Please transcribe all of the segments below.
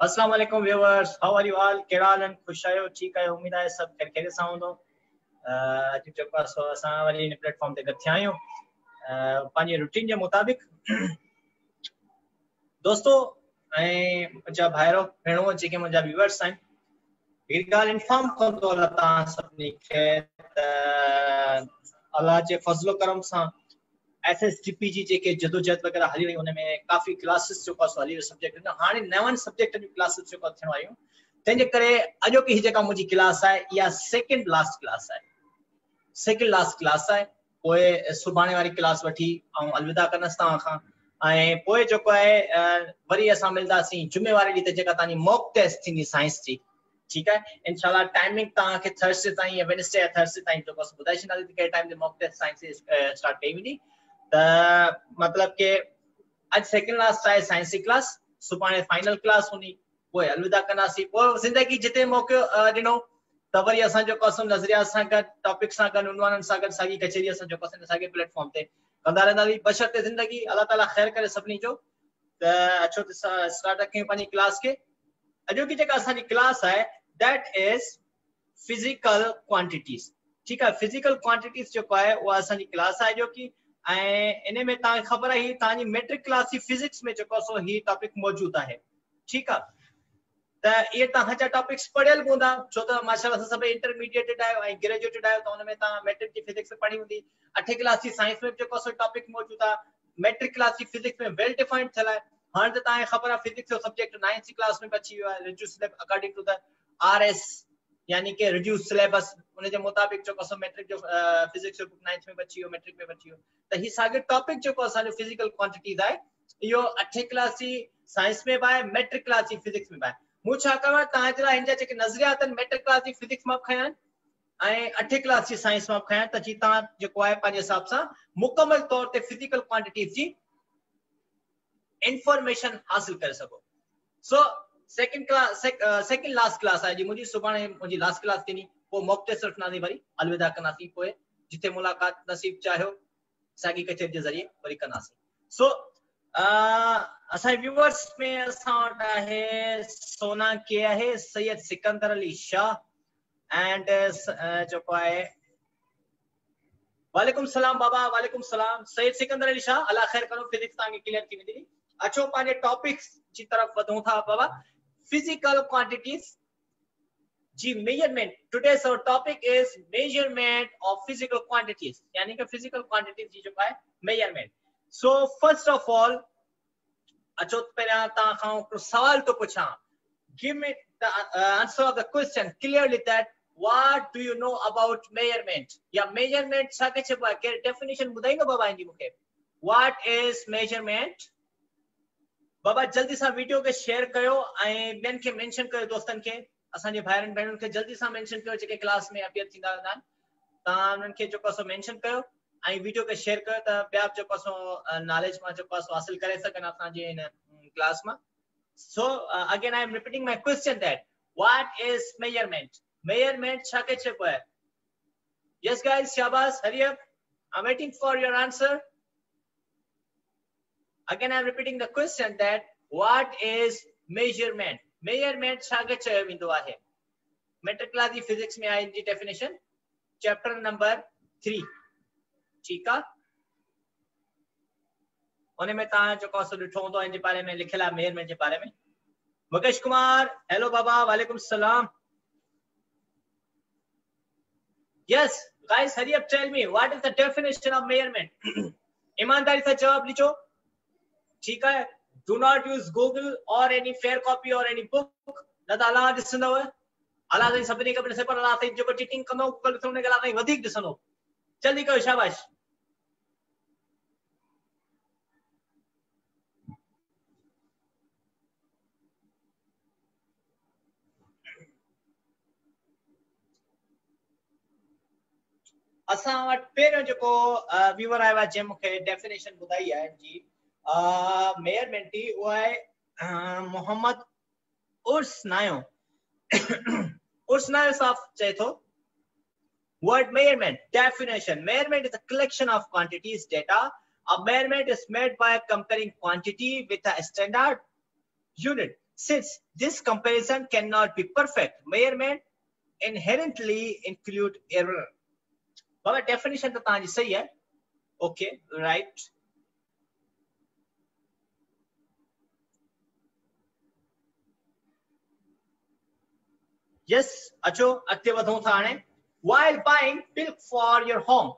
अस्सलाम वालेकुम viewers how are you all कहिड़ा हाल आहिनि ख़ुशि आहियो ठीकु आहियो उमेद आहे सभु ख़ैर ख़ैरियत सां हूंदो। अॼु जेको सो असां वरी हिन प्लेटफॉर्म ते गॾु थिया आहियूं पंहिंजे रूटीन जे मुताबिक़। दोस्तो, ऐं मुंहिंजा भाइरो, भेणो, जेके मुंहिंजा व्यूअर्स आहिनि हिकिड़ी ॻाल्हि इंफॉर्म कंदो अलाह तव्हां सभिनी खे त अलाह जे फज़लो करम सां S S D P G J K जदोजहद वग़ैरह हली रही उनमें काफ़ी क्लासिस जेको आहे हली रहियो सब्जेक्ट हाणे नवनि सब्जेक्टनि जूं क्लासिस जेको थियणो आहियूं तंहिंजे करे अॼोकी जेका मुंहिंजी क्लास आहे इहा सेकेंड लास्ट क्लास आहे सेकेंड लास्ट क्लास आहे पोइ सुभाणे वारी क्लास वठी ऐं अलविदा कंदसि तव्हां खां। ऐं पोइ जेको आहे वरी असां मिलंदासीं जुमे वारे ॾींहं ते जेका तव्हांजी मॉक टेस्ट थींदी साइंस जी। ठीकु आहे? इनशाला टाइमिंग तव्हांखे थर्सडे ताईं या वेडनेसडे या थर्सडे ताईं जेको ॿुधाए छॾींदासीं कहिड़े टाइम ते मॉक टेस्ट साइंस स्टार्ट कई वेंदी। मतलब के आज सेकंड लास्ट आहे साइंस जी क्लास सुभाणे फाइनल क्लास हूंदी पोइ अलविदा कंदासीं पोइ ज़िंदगी जिते मौक़ो ॾिनो त वरी जेको असां नज़रिया सां गॾु टॉपिक सां गॾु उनवाननि सां गॾु, साॻी कचेरी असां जेको असां साॻे प्लेटफॉर्म ते। कंदा रहंदासीं बशर्ते ज़िंदगी अलाह ताला ख़ैर करे सभिनी जो। त अचो त स्टार्ट कयूं पंहिंजी क्लास खे। अॼोकी जेका असांजी क्लास आहे दैट इज़ फ़िज़िकल क्वांटिटीज़ ठीकु आहे? फ़िज़िकल क्वांटिटीज़ जेको आहे, उहा असांजी क्लास आहे, जो की इन में तव्हांखे ख़बर तव्हांजी मैट्रिक क्लास जी फिज़िक्स में जेको सो ही टॉपिक मौजूदु आहे। ठीकु आहे? त इहे टॉपिक्स पढ़ियल बि हूंदा, छो त माशाल्लाह सां सभई इंटरमीडिएटेड ग्रेजुएटेड आहियो त हुन में तव्हां मैट्रिक जी फिज़िक्स पढ़ी हूंदी। अठे क्लास जी साइंस में जेको सो टॉपिक मौजूदु आहे। मैट्रिक क्लास जी फिज़िक्स में वेल डिफाइंड थियल आहे। हाणे त तव्हांखे ख़बर आहे फिज़िक्स सब्जेक्ट नाइन्थ क्लास में बि अची वियो आहे according to the R S यानी कि रिड्यूस सिलेबस उन जे मुताबिक़ जेको असां मैट्रिक जो फिजिक्स जो बुक नाइन्थ में बची वियो मैट्रिक में बची वियो त ही साॻियो टॉपिक जेको असांजो फ़िज़िकल क्वांटिटीज़ आहे इहो अठे क्लास जी साइंस में बि आहे मैट्रिक क्लास जी फिजिक्स में बि आहे मूं छा कयो तव्हांजे लाइ हिन जा जेके नज़रिया अथनि मैट्रिक क्लास जी फिजिक्स माँ खयां आहिनि अठे क्लास जी साइंस माँ खयां त जीअं तव्हां जेको आहे पंहिंजे हिसाब सां मुकमल तौर ते फ़िज़िकल क्वांटिटीज़ जी इंफॉर्मेशन हासिल करे सघो so second class second last class आहे जी। मुंहिंजी सुभाणे मुंहिंजी लास्ट क्लास थींदी पोइ मौक़ ते वठंदासीं वरी अलविदा कंदासीं पोइ जिते मुलाक़ात नसीब चाहियो साॻी कचेरी जे ज़रिए वरी कंदासीं सो असांजे व्यूवर्स में असां वटि आहे सोना के आहे, सैयद सिकंदर अली शाह। एंड जेको आहे, वालेकुम सलाम बाबा, वालेकुम सलाम। सैयद सिकंदर अली शाह अलाह ख़ैर करो फिजिक्स तव्हांखे क्लियर थी वेंदी अचो पंहिंजे टॉपिक्स जी तरफ़ वधूं था बाबा। physical quantities. G measurement. Today's our topic is measurement of physical quantities. यानी कि physical quantities जी जो है measurement. So first of all, अचो पहिरियां तव्हां खां हिकिड़ो सवाल थो पुछां. Give me the uh, answer of the question clearly that what do you know about measurement? या measurement छा के चइबो आहे? कहिड़ी definition ॿुधाईंदो बाबा हिनजी मूंखे? What is measurement? बाबा, जल्दी सां वीडियो खे शेयर कयो ऐं ॿियनि खे मेंशन कयो, दोस्तनि खे। असांजे भाइरनि भेणुनि खे जल्दी सां मेंशन कयो, जेके क्लास में अपियर थींदा रहंदा आहिनि। तव्हां उन्हनि खे जेको मेंशन कयो ऐं वीडियो खे शेयर कयो, त ॿिया जेको आहे नॉलेज माँ जेको आहे हासिल करे सघनि असांजे हिन क्लास माँ। So again I am repeating my question that what is measurement measurement छा खे चइबो आहे यस गाइस शाबाश hurry up I am waiting for your answer Again, I'm repeating the question that what is measurement? Measurement छागे चयो वेंदो आहे matric class जी फिजिक्स में आई जी डेफिनेशन चैप्टर नंबर थ्री ठीकु आहे उन में तव्हां जेको आहे ॾिठो हूंदो इन जे बारे में लिखियल आहे मेज़रमेंट जे बारे में मुकेश कुमार हेलो बाबा वालेकुम सलाम yes guys hurry up tell me what is the definition of measurement ईमानदारी से जवाब लिखो ठीक है? डू नॉट यूज़ गूगल और एनी फेयर कॉपी और एनी बुक न त अलाह ॾिसंदव? अलाह ताईं सभिनी खां ॾिसे पर अलाह ताईं जेको टीचिंग कंदो गूगल उनखे अलाह ताईं वधीक ॾिसंदो। जल्दी कयो, शाबाश। असां वटि पहिरियों जेको व्यूवर आयो आहे जंहिं डेफिनेशन ॿुधाई आहे, जी मेयर मेंटी वो है मोहम्मद उर्स नायो उर्स नायो साफ़ चए थो word measurement definition measurement is a collection of quantities data a measurement is made by comparing quantity with a standard unit since this comparison cannot be perfect measurement inherently include error Baba definition तो तव्हांजी सही है okay right yes अचो अॻिते वधूं था हाणे while buying milk for your home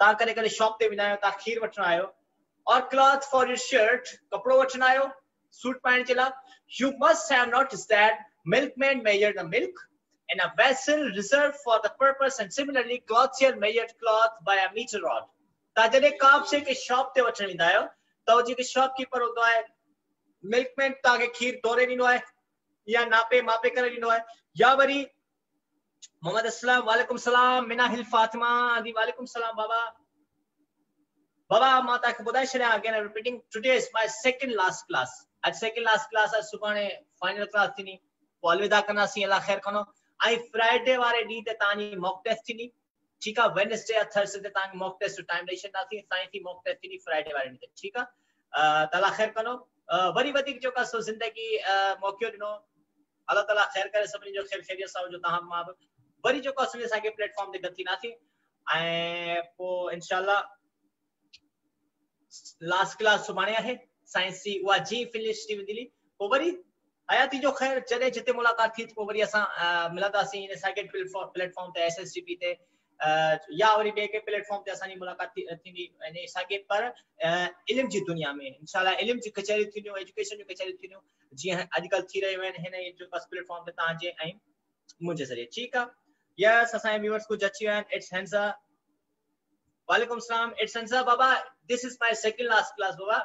तव्हां कॾहिं कॾहिं शॉप ते वेंदा आहियो तव्हां खीर वठण आयो or cloth for your shirt कपिड़ो वठण आयो सूट पाइण जे लाइ you must have noticed that milkmen measure the milk in a vessel reserved for the purpose and similarly clothier measured cloth by a meter rod तव्हां जॾहिं का बि शइ खे शॉप ते वठण वेंदा आहियो त जेके शॉपकीपर हूंदो आहे मिल्कमैन तव्हांखे खीर तोरे ॾींदो आहे या नापे मापे करे आहे या वरी मोहम्मद असलम वालेकुम सलाम, मिना हिल फातिमा दी वालेकुम सलाम, बाबा। बाबा माँ तव्हांखे ॿुधाए छॾियाँ again repeating today is my second last class अॼु सेकंड लास्ट क्लास आहे सुभाणे फाइनल क्लास थींदी पोइ अलविदा कंदासीं अलाह ख़ैर कंदो ऐं फ्राइडे वारे ॾींहुं ते तव्हांजी मॉक टेस्ट थींदी ठीकु आहे वेनसडे या थर्सडे ते तव्हांखे मॉक टेस्ट जो टाइम ॾेई छॾींदासीं साईं थी मॉक टेस्ट थींदी फ्राइडे वारे ॾींहुं ठीकु आहे त ख़ैर कंदो वरी वधीक जेको आहे सो ज़िंदगी मौक़ो ॾिनो अलाह ताला ख़ैर करे सभिनी जो ख़ैर ख़ैरियत सां हुजो, तव्हां माँ बि। वरी जेको आहे असांखे प्लेटफॉर्म ते गॾु थींदासीं। ऐं पोइ इनशाला लास्ट क्लास सुभाणे आहे। साइंस जी उहा जी फिनिश थी वेंदी पोइ वरी हयाती जो ख़ैर, जॾहिं जिते मुलाक़ात थी, पोइ वरी असां मिलंदासीं इन साॻे प्लेटफॉर्म ते एस ते। या वरी ॿिए के प्लेटफॉर्म ते असांजी मुलाक़ात थींदी इन साॻे पर इल्म जी दुनिया में इनशाला इल्म जी कचहरियूं थींदियूं एजुकेशन जूं कचहरियूं थींदियूं जीअं अॼुकल्ह थी रहियूं आहिनि हिन जो प्लेटफॉर्म ते तव्हांजे ऐं मुंहिंजे ज़रिए ठीकु आहे यस असांजे व्यूअर्स कुझु अची विया इट्स हैंसा वालेकुम सलाम इट्स हैंसा बाबा this is my second last class बाबा।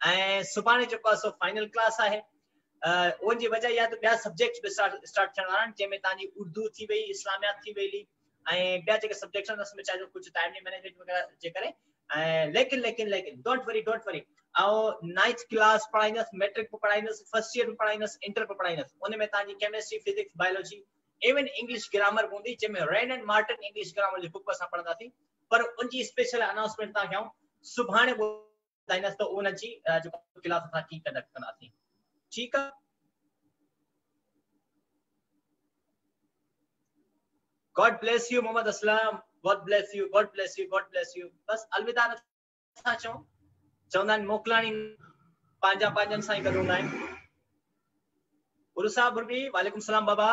ऐं सुभाणे जेको आहे सो फाइनल क्लास आहे उनजी वजह इहा त ॿिया सब्जेक्ट बि स्टार्ट स्टार्ट थियण वारा आहिनि जंहिंमें तव्हांजी उर्दू थी वई इस्लामियात थी वई ऐं ॿिया जेके सब्जेक्ट उसमें चाहे कुझु टाइम मैनेजमेंट वग़ैरह जे लेकिन लेकिन लेकिन डोंट वरी डोंट वरी ऐं नाइन्थ क्लास पढ़ाईंदुसि मैट्रिक बि पढ़ाईंदुसि फ़र्स्ट ईयर बि पढ़ाईंदुसि इंटर बि पढ़ाईंदुसि उन में तव्हांजी chemistry physics biology even English grammar हूंदी जंहिंमें Wren and Martin English grammar ji book असां पढ़ंदासीं पर उनजी स्पेशल अनाउंसमेंट तव्हांखे आऊँ सुभाणे ॿुधाईंदुसि त उनजी क्लास कंडक्ट कंदासीं ठीकु आहे God bless you, Muhammad Aslam. God bless you. God bless you. God bless you. बस अलविदा नथा चऊं चवंदा आहिनि मोकिलाणी पंहिंजा पंहिंजनि सां ई गॾु हूंदा आहिनि बुरबी वालेकुम सलाम बाबा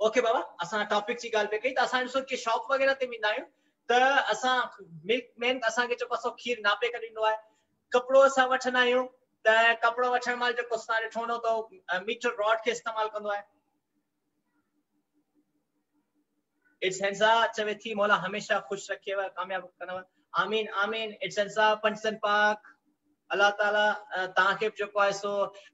ओके बाबा असां टॉपिक जी ॻाल्हि पिया कई त असां ॾिसो की शॉप वग़ैरह ते वेंदा आहियूं त असां मिल्क मेन असांखे जेको असां खीर नापे करे ॾींदो आहे कपिड़ो असां वठंदा आहियूं त कपिड़ो वठण महिल जेको असां ॾिठो हूंदो त मीटर रॉड खे इस्तेमालु कंदो आहे इट्स हैंसा चवे थी मौला हमेशा खुश रखेव कामयाब कंदव आमीन आमीन इट्स हैंसा पंचतन पाक अल्लाह ताला तव्हांखे जेको आहे सो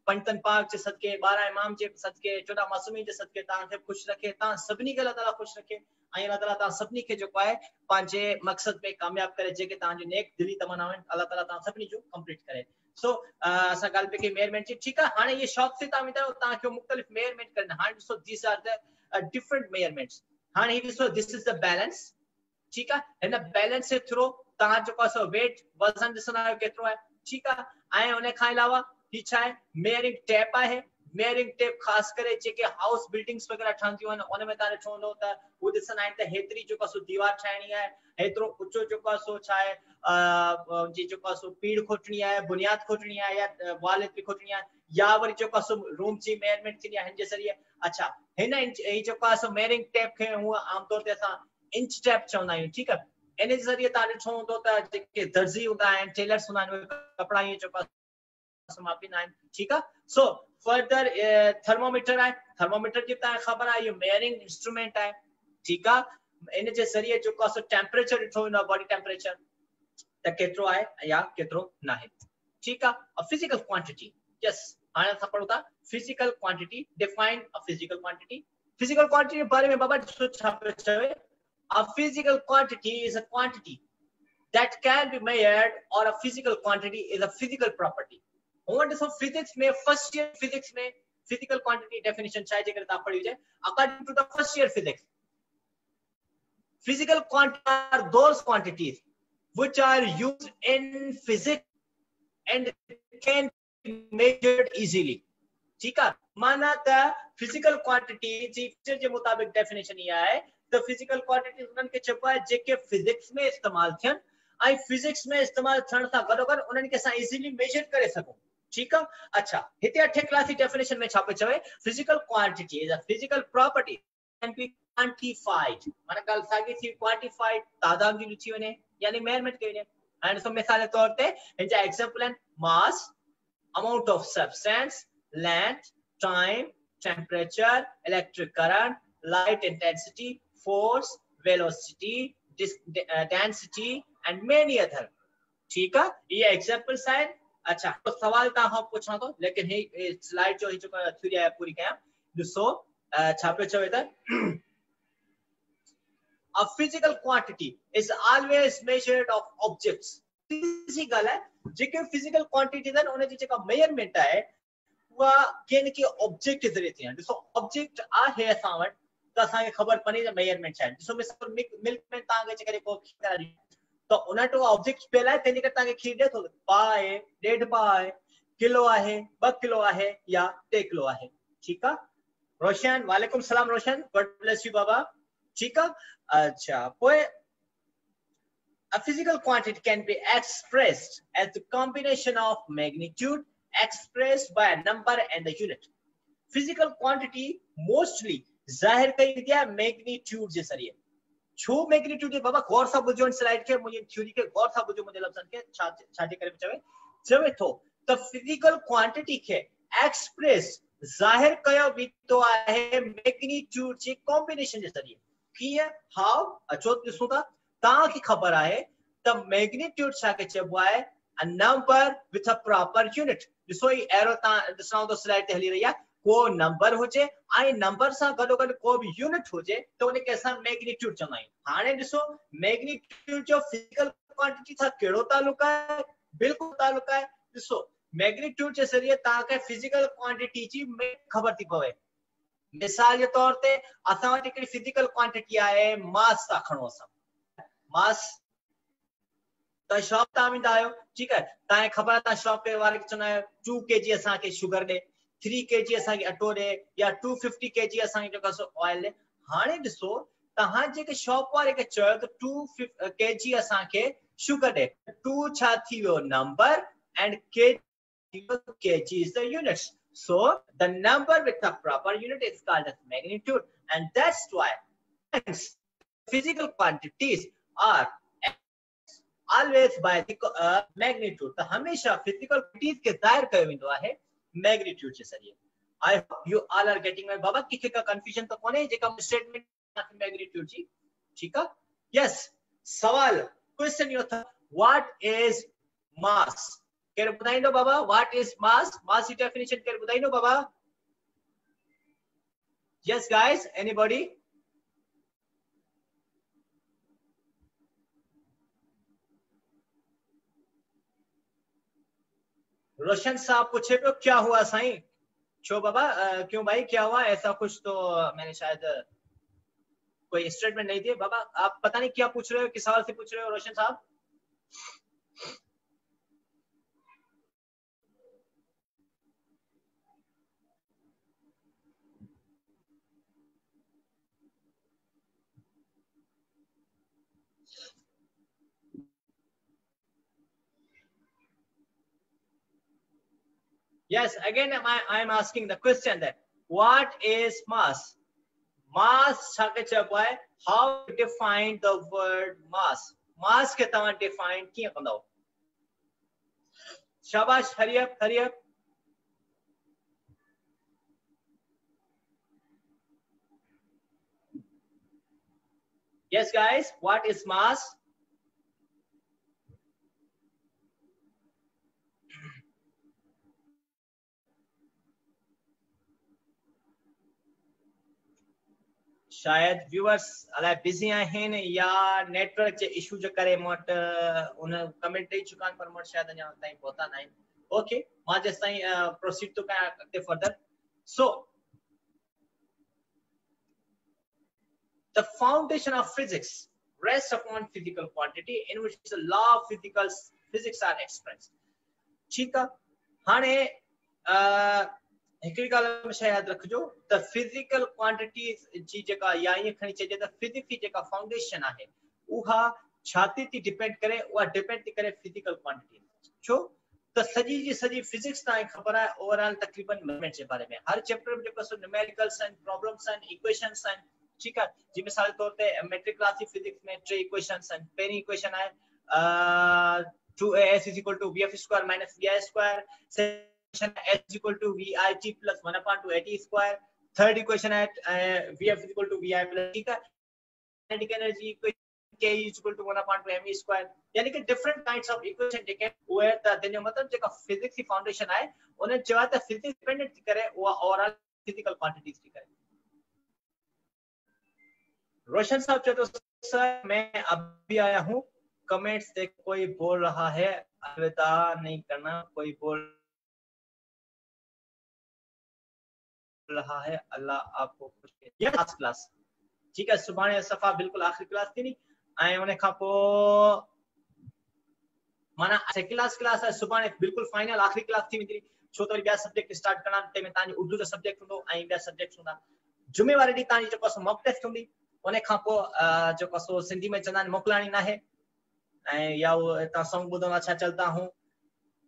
पंचतन पाक जे सदके ॿारहं इमाम जे सदके चोॾहं मासूमी जे सदके तव्हांखे ख़ुशि रखे तव्हां सभिनी खे अल्लाह ताला ख़ुशि रखे ऐं अल्लाह ताला तव्हां सभिनी खे जेको आहे पंहिंजे मक़सद में कामयाब करे जेके तव्हांजी नेक दिली तमन्नाऊं आहिनि अल्लाह ताला तव्हां सभिनी जो कंप्लीट करे सो असां ॻाल्हि पई कई मेयरमेंट जी ठीकु आहे हाणे इहे शॉप ते तव्हां वेंदा आहियो तव्हांखे मुख़्तलिफ़ मेयरमेंट करनि हाणे ॾिसो these are the different measurements हाणे नहीं दोस्तों दिस इज़ द बैलेंस ठीक है? ना बैलेंस से थ्रू तव्हां जो आहे सो वेट वज़न दिसना केतिरो है, ठीक है? आए उन खाए अलावा, पीछा है मेरी टैप आहे मेयरिंग टेप ख़ासि करे जेके हाउस बिल्डिंग्स वग़ैरह ठहंदियूं आहिनि, उन में तव्हां ॾिठो त हू ॾिसंदा आहिनि त हेतिरी जेको सो दीवार ठाहिणी आहे, हेतिरो ऊचो जेको आहे सो छा आहे जी जेको आहे सो पीड़ खोटणी आहे, बुनियाद खोटणी आहे, या वॉल एतिरी खोटणी आहे, या वरी जेको आहे सो रूम जी मेयरमेंट थींदी आहे, हिन जे ज़रिए। अच्छा हिन इंच ही जेको आहे सो मेयरिंग टेप खे हूअं आमतौर ते असां इंच टेप चवंदा आहियूं, ठीकु आहे? इन ज़रिए तव्हां ॾिठो हूंदो त जेके दर्जी हूंदा आहिनि टेलर्स हूंदा आहिनि कपिड़ा ईअं जेको मापींदा आहिनि ठीकु आहे सो फर्दर थर्मोमीटर आहे थर्मोमीटर जी तव्हांखे ख़बर आहे इहो मेयरिंग इंस्ट्रूमेंट आहे ठीकु आहे इन जे ज़रिए जेको आहे ॾिठो वेंदो आहे बॉडी टेम्परेचर त केतिरो आहे या केतिरो न आहे ठीकु आहे फ़िज़िकल क्वांटिटी यस हाणे असां पढ़ूं था physical quantity define a physical quantity physical quantity जे बारे में बाबा ॾिसो छा पियो a physical quantity is a quantity that can be measured or a physical quantity is a physical property हूअं ॾिसो फिजिक्स में फ़र्स्ट ईयर फिजिक्स में quantity definition छा आहे जेकर तव्हां पढ़ी हुजे according to the first year physics, physical quantity are those quantities which are used in physics and can measured easily. ठीक है? माना त फ़िज़िकल क्वांटिटी जी फीचर जे मुताबिक डेफिनेशन ये आहे त फ़िज़िकल क्वांटिटी उन्हनि खे चइबो आहे जेके फिजिक्स में इस्तेमाल थियनि ऐं फिजिक्स में इस्तेमाल थियण सां गॾोगॾु उन्हनि खे असां इज़ीली मेजर करे सघूं ठीक है? अच्छा हिते अठे क्लास की डेफिनेशन में छा पे चवे physical quantity is a physical property can be quantified माने ॻाल्हि साॻी थी क्वांटिफाइड तादाद जी लिखी वञे यानी मेज़रमेंट कई वञे एंड सो मिसाल के तौर ते हिन जा एग्जांपल आहिनि मास substance length time temperature electric current light intensity force velocity dis, uh, density and many other. ठीक है? ये एग्जांपल्स आहिनि अच्छा तो सवाल तव्हां खां पुछां थो लेकिन ही स्लाइड जो ही जेको थ्योरी आहे पूरी कयां? ॾिसो छा पियो चवे त a physical quantity is always measured of objects सी ॻाल्हि आहे जेके फ़िज़िकल क्वांटिटी उन जी जेका मेज़रमेंट आहे उहा कंहिं न कंहिं ऑब्जेक्ट जे ज़रिए थी। ॾिसो ऑब्जेक्ट आहे असां वटि त असांखे ख़बर पवंदी त मेज़रमेंट छा आहे ॾिसो मिल्क में तव्हांखे जेकॾहिं को खीर त उन वटि उहा ऑब्जेक्ट करे तव्हांखे खीर थो पा आहे ॾेढ पा आहे किलो आहे ॿ किलो आहे या टे किलो आहे ठीकु आहे रोशन वालेकुम सलाम रोशन गॉड ब्लेस यू बाबा ठीकु आहे अच्छा A physical quantity can be expressed as the combination of magnitude expressed by a number and the unit. Physical quantity mostly ज़ाहिर वेंदी आहे मैग्नीट्यूड जे ज़रिए छो मैग्नीट्यूड बाबा, गौर सां ॿुधो स्लाइड खे मुंहिंजी थ्योरी खे गौर सां ॿुधो मुंहिंजे लफ़्ज़नि खे छा छा करे चवे चवे त फ़िज़िकल क्वांटिटी खे एक्सप्रेस ज़ाहिर कयो वेंदो आहे मैग्नीट्यूड जे कॉम्बिनेशन जे ज़रिए। कीअं हाउ अचो ॾिसूं था तव्हांखे ख़बर आहे त मैग्नीट्यूड छाखे चइबो आहे a number with a proper unit ॾिसो ही एरो तव्हां ॾिसणो त स्लाइड ते हली रही आहे को नंबर हुजे ऐं नंबर सां गॾोगॾु को बि यूनिट हुजे, त उनखे असां मैग्नीट्यूड आहियूं हाणे ॾिसो मैग्नीट्यूड जो फ़िज़िकल क्वांटिटी सां कहिड़ो तालुक आहे बिल्कुलु तालुक आहे ॾिसो मैग्नीट्यूड जे ज़रिए तव्हांखे फ़िज़िकल क्वांटिटी जी ख़बर थी पवे। मिसाल जे तौर ते, असां हिकिड़ी फ़िज़िकल क्वांटिटी आहे, मास था खणो असां। मास त शॉप तां वेंदा आहियो ठीकु आहे? तव्हांखे ख़बर तव्हां शॉप वारे खे चवंदा आहियो, टू के जी असांखे शुगर ॾे। थ्री के जी असांखे अटो ॾे या टू फिफ्टी के जी असांखे जेको आहे ऑयल ॾे हाणे ॾिसो तव्हां जेके शॉप वारे खे चयो त टू के जी असांखे शुगर ॾे टू छा थी वियो number and K kg is the units. So the number with the proper unit is called as magnitude. And that's why physical quantities are always by the uh, magnitude तो हमेशा physical quantities के ज़ाहिर कयो वेंदो आहे magnitude जे ज़रिए I hope you all are getting my बाबा किथे का confusion तो कोने जेका statement magnitude जी ठीक है yes सवाल question यो था what is mass केर ॿुधाईंदो बाबा what is mass mass ji definition केर ॿुधाईंदो बाबा yes guys anybody रोशन साहब पूछे तो क्या हुआ साई? छो बाबा क्यों भाई, क्या हुआ? ऐसा कुछ तो मैंने शायद कोई स्टेटमेंट नहीं दिया बाबा, आप पता नहीं क्या पूछ रहे हो, किस सवाल से पूछ रहे हो रोशन साहब? Yes, again, I, I'm asking the question that what is mass? Mass, how define the word mass? Mass ke tavan define kiya kandao? Shabash, hurry up, hurry up. Yes, guys, what is mass? शायद viewers अलाए busy आहिनि या network जे issue जे करे मूं वटि उन comment ॾेई चुका आहिनि पर मूं वटि शायदि अञा ताईं पहुता न आहिनि ओके माँ जेसि ताईं प्रोसीड थो कयां अॻिते further so The foundation of physics rests upon physical quantity in which the law of physical, physics are expressed. ठीक आहे हाणे हिकिड़ी ॻाल्हि हमेशह यादि रखिजो त फ़िज़िकल क्वांटिटीज़ जी जेका या ईअं खणी चइजे त फिज़िक्स जी जेका फाउंडेशन आहे। उहा छा थी डिपेंड करे, उहा डिपेंड थी करे फ़िज़िकल क्वांटिटी छो? त सॼी जी सॼी फिज़िक्स तव्हांखे ख़बर आहे ओवरऑल तक़रीबन मेथमेटिक्स जे बारे में। हर चैप्टर में जेको न्यूमेरिकल्स आहिनि प्रॉब्लम्स आहिनि इक्वेशंस आहिनि ठीकु आहे? जी मिसाल तौर ते मेट्रिक क्लास जी फिज़िक्स में टे इक्वेशंस आहिनि पहिरीं इक्वेशन आहे 2as is equal to bf square minus vi square equation s is equal to vit plus 1 upon 2 at square third equation at uh, vf is equal to vi plus ठीक है kinetic energy equation k is equal to 1 upon 2 me square यानी कि different kinds of equation जेके उहे त तंहिंजो मतिलबु जी foundation आहे उन चयो आहे त फिजिक्स डिपेंडेंट थी करे उहा ओवरऑल फ़िज़िकल क्वांटिटीज थी करे रोशन साहब तो सर मैं अभी आया हूँ कमेंट्स से कोई बोल रहा है अलविदा नहीं करना कोई बोल रहा है। अल्लाह आपको खुश ये लास्ट क्लास। ठीक है सुभाणे सफ़ा, बिल्कुलु आख़िरी क्लास थी नी। ऐं उन खां पोइ माना सेकेंड क्लास क्लास आहे सुभाणे बिल्कुलु फाइनल आख़िरी क्लास थी वेंदी छो त वरी सब्जेक्ट स्टार्ट करणा तंहिंमें तव्हांजी उर्दू जो सब्जेक्ट हूंदो ऐं ॿिया सब्जेक्ट हूंदा। जुमे वारे ॾींहुं तव्हांजी जेको मॉक टेस्ट हूंदी। उन खां पोइ जेको आहे सिंधी में चवंदा आहिनि मोकिलाणी न ऐं या उहो तव्हां सॉन्ग ॿुधंदा छा चलता हूँ।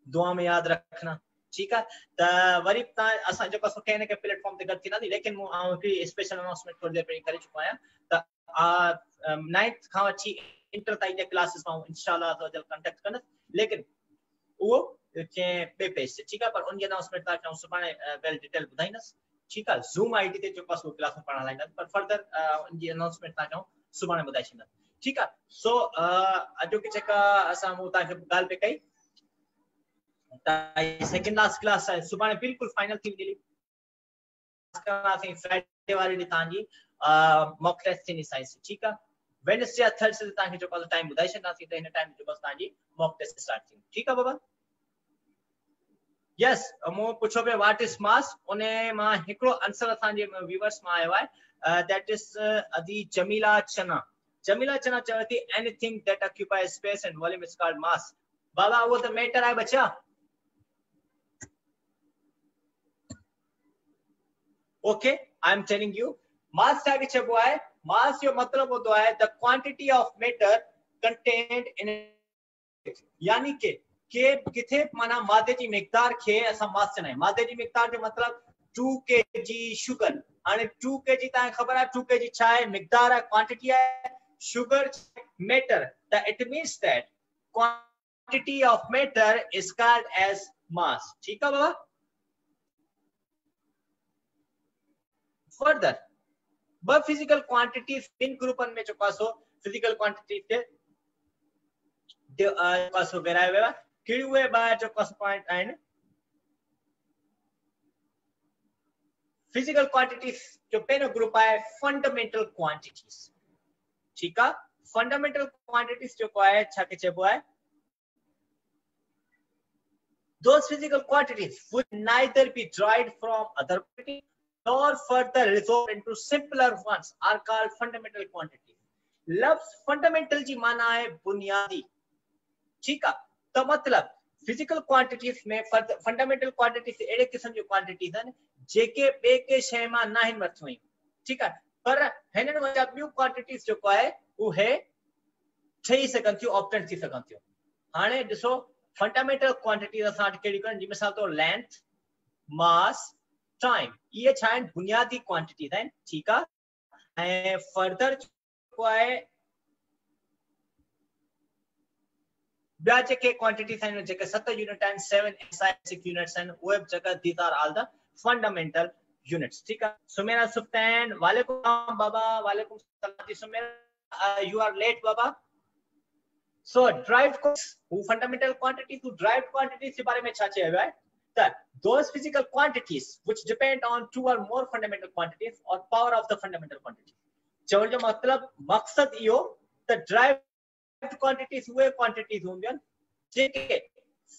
दुआ में यादि रखना। ठीकु आहे त वरी तव्हां असां जेको सुठे हिन खे प्लेटफॉर्म ते गॾु थींदासीं, लेकिन मूं हिकिड़ी स्पेशल अनाउंसमेंट थोरी देरि पहिरीं करे चुको आहियाँ। त नाइन्थ खां वठी इंटर ताईं जे क्लासिस माँ इनशाला कंटेक्ट कंदुसि। लेकिन उहो कंहिं ॿिए पेज ते, ठीकु आहे पर उनजी अनाउंसमेंट तव्हांखे आउं सुभाणे वेल डिटेल ॿुधाईंदुसि। ठीकु आहे ज़ूम आई डी ते जेको आहे क्लास पढ़ण हलाईंदासीं, पर फर्दर उनजी अनाउंसमेंट तव्हांखे सुभाणे ॿुधाए छॾींदासीं। ठीकु आहे सो अॼोकी जेका असां मूं तव्हांखे ॻाल्हि पे कई सेकंड लास्ट क्लास आहे सुभाणे बिल्कुलु फाइनल थी वेंदी फ्राइडे वारे ॾींहुं तव्हांजी मॉक टेस्ट थींदी साइंस ठीकु आहे वेडनेसडे या थर्सडे तव्हांखे जेको आहे टाइम ॿुधाए छॾींदासीं त हिन टाइम जेको तव्हांजी मॉक टेस्ट स्टार्ट थींदी ठीकु आहे बाबा? यस मूं पुछो पियो व्हाट इज़ मास उन माँ हिकिड़ो आंसर असांजे व्यूवर्स माँ आयो आहे दैट इज़ अदी जमीला चना। जमीला चना चवे थी anything that occupy space and volume is called mass बाबा, वो तो मैटर आहे बच्चा। Okay I am telling you mass छा के चइबो आहे मास जो मतलब होतो आहे the quantity of matter contained in यानी के के किथे माना मादे जी मिक़दार खे असां मास आहियूं मादे जी मिक़दार जो मतलब 2 kg शुगर हाणे 2 kg तव्हांखे ख़बर आहे 2 kg छा आहे मिक़दार आहे क्वांटिटी आहे शुगर मैटर त it means that quantity of matter is called as mass. ठीक है बाबा फर्दर ब फ़िज़िकल क्वांटिटी इन ग्रुप में जो पास हो फ़िज़िकल क्वांटिटी के, जो पास हो गया है क्यू ए बाय जो पास पॉइंट आए फ़िज़िकल क्वांटिटीज जो पेन ग्रुप आए फंडामेंटल क्वांटिटीज ठीक है? फंडामेंटल क्वांटिटीज जो को आए, छा के चबो आए, those physical quantities would neither be derived from other quantity nor further resolved into simpler ones are called fundamental quantities. लफ्ज फंडामेंटल जी माना है बुनियादी ठीक है तो मतलब फ़िज़िकल क्वांटिटीज में फंडामेंटल क्वांटिटीज अहिड़े क़िस्म जूं क्वांटिटीज आहिनि जेके ॿिए के शइ माँ न आहिनि वरितियूं आहियूं ठीकु पर हिननि वजह ॿियूं क्वांटिटीज जेको आहे उहे ठही सघनि थियूं ऑप्टेंट थी सघनि थियूं हाणे ॾिसो फंडामेंटल क्वांटिटीज असां वटि कहिड़ियूं आहिनि जी मिसाल तौरु लेंथ मास टाइम ये छा बुनियादी क्वांटिटीज आहिनि ठीकु ऐं फर्दर ॿिया जेके क्वांटिटीज आहिनि जेके सत यूनिट आहिनि सेवन सिक्स यूनिट्स आहिनि उहे बि जेका are all the fundamental units ठीकु आहे सुमेरा सुफ्तैन वालेकुम बाबा, वालेकुम सलाम जी सुमेरा यू आर लेट बाबा। So derived who fundamental quantities who derived quantities के बारे में छा चयो है that those physical quantities which depend on two or more fundamental quantities or power of the fundamental quantity चवण जो मतलब मकसद त derived quantities उहे quantities हूंदियूं आहिनि जेके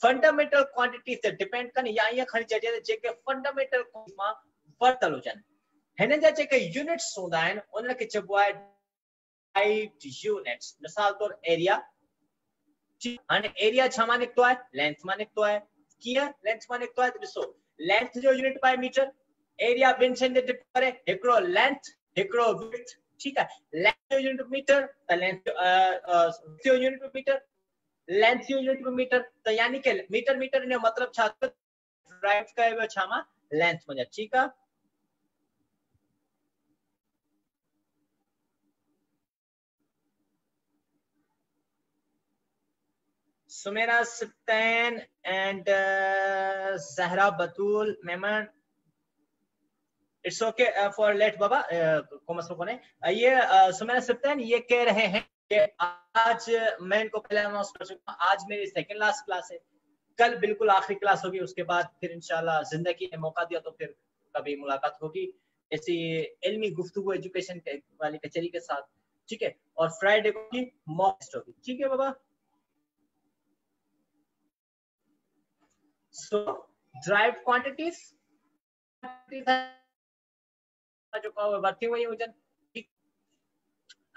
fundamental quantities ते depend कनि या ईअं खणी त जेके fundamental माँ वरितल हुजनि हिननि जा जेके units हूंदा आहिनि उन्हनि खे चइबो आहे derived units मिसाल तौरु एरिया हाणे एरिया छा माँ निकितो आहे लेंथ माँ निकितो आहे कीअं लेंथ माने निकितो आहे त ॾिसो लेंथ जो यूनिट बाय मीटर एरिया बिन छंदे टिप करे हिकड़ो लेंथ हिकड़ो विड्थ ठीक है? लेंथ जो यूनिट मीटर त लेंथ जो यूनिट मीटर लेंथ जो यूनिट मीटर त यानी के मीटर मीटर ने मतलब छा ड्राइव कयो छा मा लेंथ में ठीक है? Sumera Siptan and uh, Zahra Batul Mehman. It's okay for late Baba commerce में कौन है ये सुमेरा सिप्तान ये कह रहे हैं कि आज मैं इनको पहले अनाउंस कर चुका आज मेरी सेकंड लास्ट क्लास है। कल बिल्कुल आखिरी क्लास होगी उसके बाद फिर इंशाल्लाह ज़िंदगी ने मौका दिया तो फिर कभी मुलाकात होगी। ऐसी इल्मी गुफ्तगू एजुकेशन वाली कचहरी के साथ। ठीक है? और फ्राइडे को की मॉक होगी। ठीक है बाबा? So derived quantities. जो बढ़ती हुई वज़न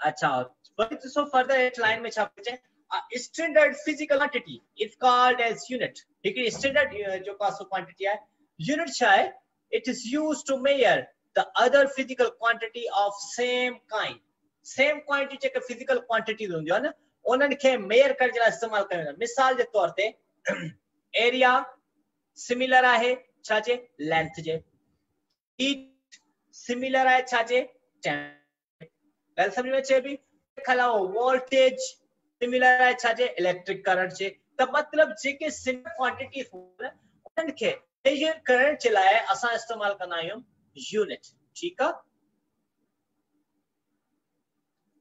अच्छा so further एट लाइन में छापे standard physical quantity is called as unit ठीक है स्टैंडर्ड जो कास्ट क्वांटिटी है। यूनिट है? It is used to measure the other physical quantity of same kind same quantity JK physical quantity आहिनि उन्हनि खे मेयर करण जे लाइ इस्तेमालु कयो वेंदो मिसाल जे तौर ते एरिया सिमिलर आहे छाजे लेंथ जे हीट सिमिलर आहे छाजे ॻाल्हि सम्झ में अचे पई अलावा वोल्टेज सिमिलर आहे छाजे इलेक्ट्रिक करंट जे त मतिलब जेके सिमिलर क्वांटिटीज़ उन्हनि खे मेजर करण जे लाइ असां इस्तेमालु कंदा आहियूं यूनिट ठीकु आहे?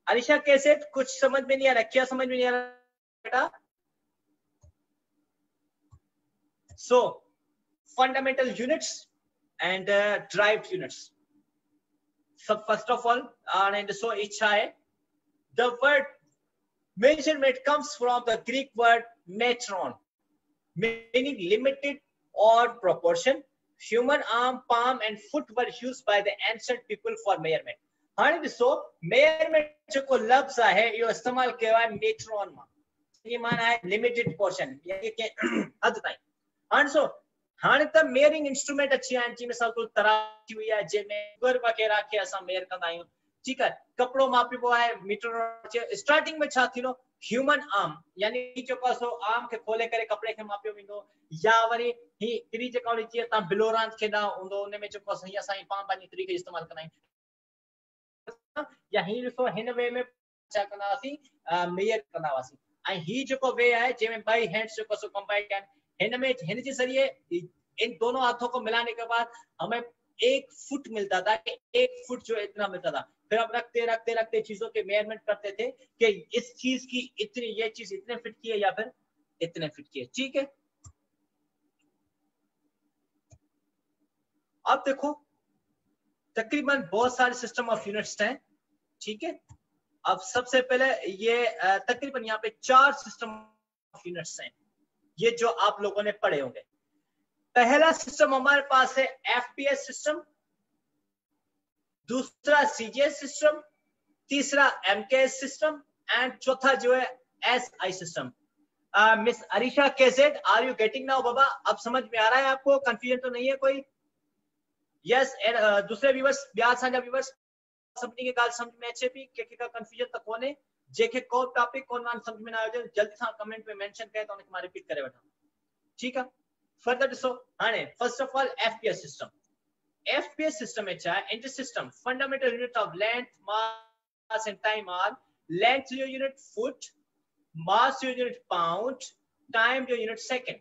अनिशा कैसे कुछ समझ में नहीं आ रहा. क्या समझ में नहीं आ रहा बेटा? So fundamental units and uh, derived units. So first of all, uh, and so HI, the word measurement comes from the Greek word metron, meaning limited or proportion. Human arm, palm, and foot were used by the ancient people for measurement. हाणे ॾिसो मेयरमेंट जेको लफ़्ज़ आहे इहो इस्तेमालु कयो आहे मेट्रॉन माँ ये माना है लिमिटेड पोर्शन यानी कि हद ताईं हाणे हाणे त मेयरिंग इंस्ट्रूमेंट अची विया आहिनि जंहिंमें असां कुल तराशी हुई आहे जंहिंमें शुगर वग़ैरह खे असां मेयर कंदा आहियूं ठीकु आहे कपिड़ो मापिबो आहे मीटर स्टार्टिंग में छा थींदो ह्यूमन आर्म यानी जेको आहे सो आर्म खे खोले करे कपिड़े खे मापियो वेंदो या वरी ही हिकिड़ी जेका जीअं तव्हां बिलो रांदि खेॾा हूंदो उन में जेको आहे हीअं असां पाण पंहिंजी तरीक़े इस्तेमालु कंदा आहियूं या हीअ ॾिसो हिन वे में छा कंदा हुआसीं मेयर कंदा हुआसीं ऐं हीअ जेको वे आहे जंहिंमें ॿई हैंड्स जेको सो कंबाइन कया हिन हिन के ज़रिए इन दोनों हाथों को मिलाने के बाद हमें एक फुट मिलता था कि एक फुट जो इतना मिलता था। फिर हम रखते रखते रखते चीज़ों के मेयरमेंट करते थे कि इस चीज़ की इतनी, ये चीज़ इतने फिट की है या फिर इतने फिट की है। ठीक है? अब देखो, तकरीबन बहुत सारे सिस्टम ऑफ़ यूनिट्स हैं, ठीक है? अब सबसे पहले ये तकरीबन यहाँ पे चार सिस्टम ऑफ़ यूनिट्स हैं। ये जो आप लोगों ने पढ़े होंगे। पहला सिस्टम हमारे पास है एफपीएस सिस्टम दूसरा सीजीएस सिस्टम तीसरा एमकेएस सिस्टम एंड चौथा जो है S I system miss Arisha KZ are you getting now बाबा अब समझ में आ रहा है आपको? कंफ्यूजन तो नहीं है कोई? यस yes, दूसरे व्यूवर्स ब्याज साझा व्यूवर्स सभिनी खे ॻाल्हि समझ में अचे पई कंहिंखे का कंफ्यूजन त कोन्हे जेके को टॉपिक कोन मान समझ में ना आयो जल्दी सां कमेंट में मेंशन कयो त उनखे माँ रिपीट करे वठां ठीकु आहे फर्दर ॾिसो हाणे first of all FPS system FPS system में छा आहे system fundamental unit of length mass and time are length जो यूनिट फुट मास जो यूनिट पाउंड टाइम जो यूनिट सेकंड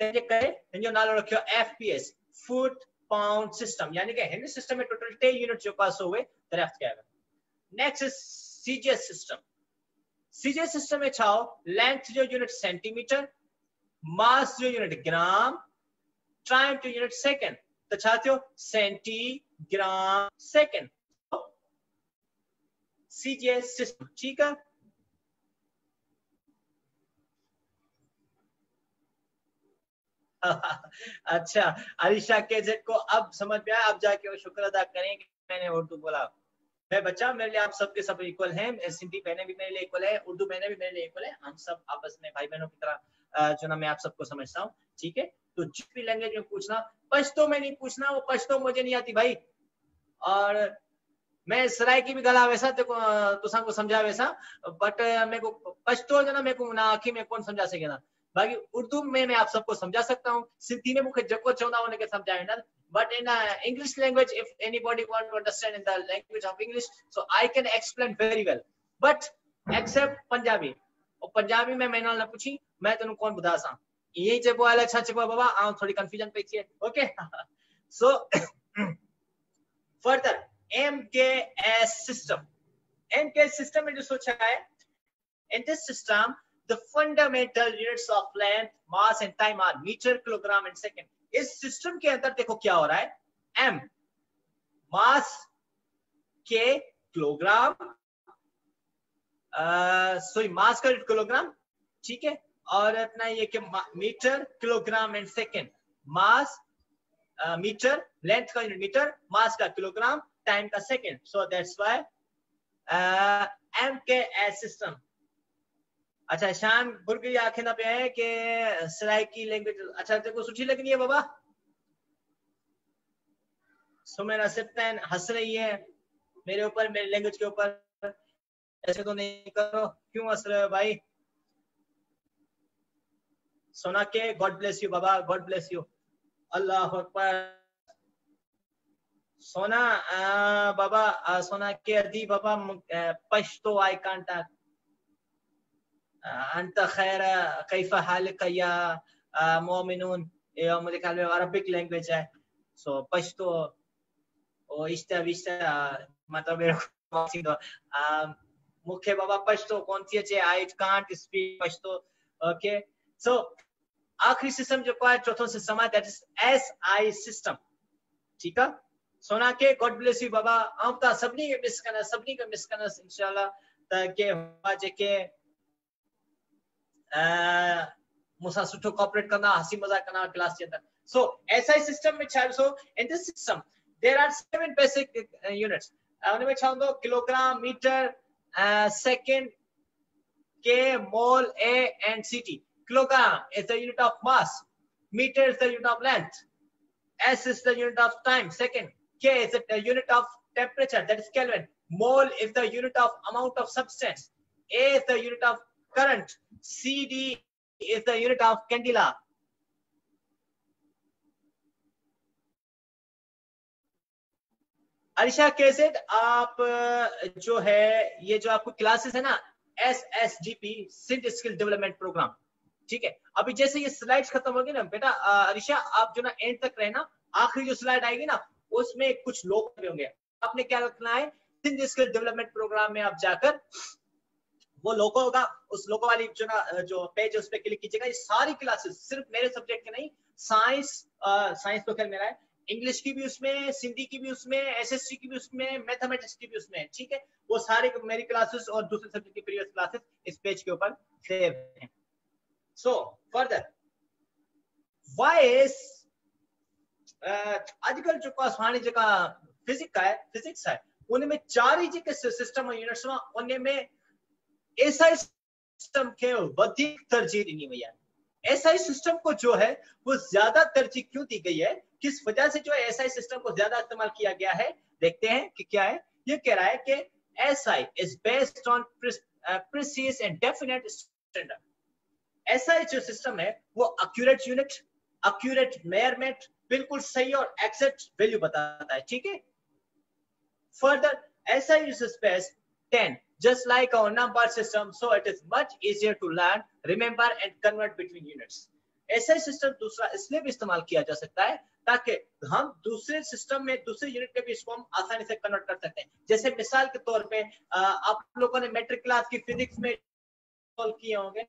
तंहिंजे करे हिन जो नालो रखियो एफपीएस फुट पाउंड सिस्टम यानी कि हिन सिस्टम में टोटल टे यूनिट जो पास हुए दरियाफ्त कया next is CGS system CJ system में छा लेंथ जो यूनिट सेंटीमीटर, मास जो यूनिट ग्राम, टाइम जो यूनिट सेकंड। तो छा थियो सेंटीग्राम सेकंड। सीजीएस सिस्टम, ठीक है? अच्छा अरिशा के को अब समझ में आया, अब जाके वो शुक्र अदा करेंगे मैंने उर्दू बोला। मैं बच्चा, मेरे लिए आप सबके सब इक्वल हैं। सिंधी बहने भी मेरे लिए इक्वल है, उर्दू बहने भी मेरे लिए इक्वल है। हम सब आपस में भाई बहनों की तरह जो ना मैं आप सबको समझता हूँ, ठीक है? तो जिस भी लैंग्वेज में पूछना पश्तो में नहीं पूछना, वो पश्तो मुझे नहीं आती भाई। और मैं सराय की भी गला वैसा तो तुसा को समझा वैसा बट मेरे को पश्तो जो ना, मेरे को ना आखी में कौन समझा सके ना? बाकी उर्दू में मैं आप सबको समझा सकता हूँ, सिंधी में मुझे जको चौंदा उनके समझाए ना but in uh, english language if anybody want to understand in the language of english so i can explain very well but except punjabi और पंजाबी में मैंने ना पूछी मैं तेन कौन बुधा सा यही चेपो अलग अच्छा चेपो बाबा आ थोड़ी कंफ्यूजन पे थी okay so further M K S system M K system में जो सोचा है in this system the fundamental units of length mass and time are meter kilogram and second इस सिस्टम के अंदर देखो क्या हो रहा है? एम मास के किलोग्राम सॉरी मास का किलोग्राम ठीक है? और अपना ये कि metre kilogram and second mass metre length का यूनिट मीटर मास का किलोग्राम टाइम का second so that's why M K S system अच्छा शाम बुर्गी आखे ना पे है कि सराइकी लैंग्वेज अच्छा तेरे को सुठी लगनी है बाबा? सुमेरा सिप्तैन हंस रही है मेरे ऊपर मेरे लैंग्वेज के ऊपर। ऐसे तो नहीं करो। क्यों हंस रहे हो भाई? सोना के गॉड ब्लेस यू बाबा गॉड ब्लेस यू अल्लाह अकबर। सोना आ, बाबा आ, सोना के अदी बाबा पश्तो आई कांटा अंत खैर कैफ हालिक या मोमिनून या मुझे ख्याल में अरबिक लैंग्वेज है सो पश्तो और इस्ता विस्ता मतलब मेरे को मुख्य बाबा पश्तो कौन सी है I can't speak Pashto okay so आखिरी सिस्टम जो है चौथा सिस्टम है that is S I system ठीक है सोना के गॉड ब्लेस यू बाबा हम तो सबनी के मिस करना सबनी के मिस करना इंशाल्लाह ताकि जेके मुसा सुठो कॉपरेट कंदा, हसी मज़ाक कंदा क्लास जे अंदर सो एसआई सिस्टम में छा so in this system there are seven basic units उन में छा kilogram metre second K mole A and CT kilogram is the unit of mass metre is the unit of length S is the unit of time second K is the unit of temperature that is kelvin mole is the unit of amount of substance A is the unit of current CD is the unit of candela. Arisha कैसे आप जो है, ये जो आपको classes है ना S S G P Sindh skill development programme ठीक है? अभी जैसे ये स्लाइड्स खत्म होगी ना, बेटा अरिशा आप जो ना एंड तक रहे ना, आखिरी जो स्लाइड आएगी ना, उसमें कुछ लोग होंगे। आपने क्या रखना है? सिंध स्किल डेवलपमेंट प्रोग्राम में आप जाकर वो लोगो का, उस लोगो वाली जो ना, जो पेज है, उस पर क्लिक कीजिएगा। ये सारी क्लासेस सिर्फ़ मेरे सब्जेक्ट के नहीं साइंस साइंस तो खैर मेरा है। इंग्लिश की भी उसमें सिंधी की भी उसमें एसएसटी की भी उसमें मैथमेटिक्स की भी उसमें, ठीक है? वो सारे मेरी क्लासेस और दूसरे सब्जेक्ट की प्रीवियस क्लासेस इस पेज के ऊपर सेव हैं। सो फर्दर वाइस आजकल जो हाणे जेका फिजिक्स है फिजिक्स है, उनमें चार ही जेके सिस्टम यूनिट्स उनमें एसआई सिस्टम के अधिक तरजीह दी गई है एसआई सिस्टम को जो है, वो ज़्यादा तरजीह क्यों दी गई है? किस वजह से जो है एसआई सिस्टम को ज़्यादा इस्तेमाल किया गया है? देखते हैं कि क्या है। ये कह रहा है कि SI is based on precise and definite standard SI जो सिस्टम है, वो अक्यूरेट यूनिट अक्यूरेट मेयरमेंट बिल्कुल सही और एक्सेक्ट वैल्यू बताता है। ठीक है? Further SI is based 10 just like our number system, so it is much easier to learn, remember, and convert between units. ऐसा सिस्टम दूसरा इसलिए भी इस्तेमाल किया जा सकता है, ताकि हम दूसरे सिस्टम में दूसरे यूनिट में भी इसको हम आसानी से कन्वर्ट कर सकते हैं। जैसे मिसाल के तौर पे आप लोगों ने मेट्रिक क्लास की फिजिक्स में सॉल्व किए होंगे,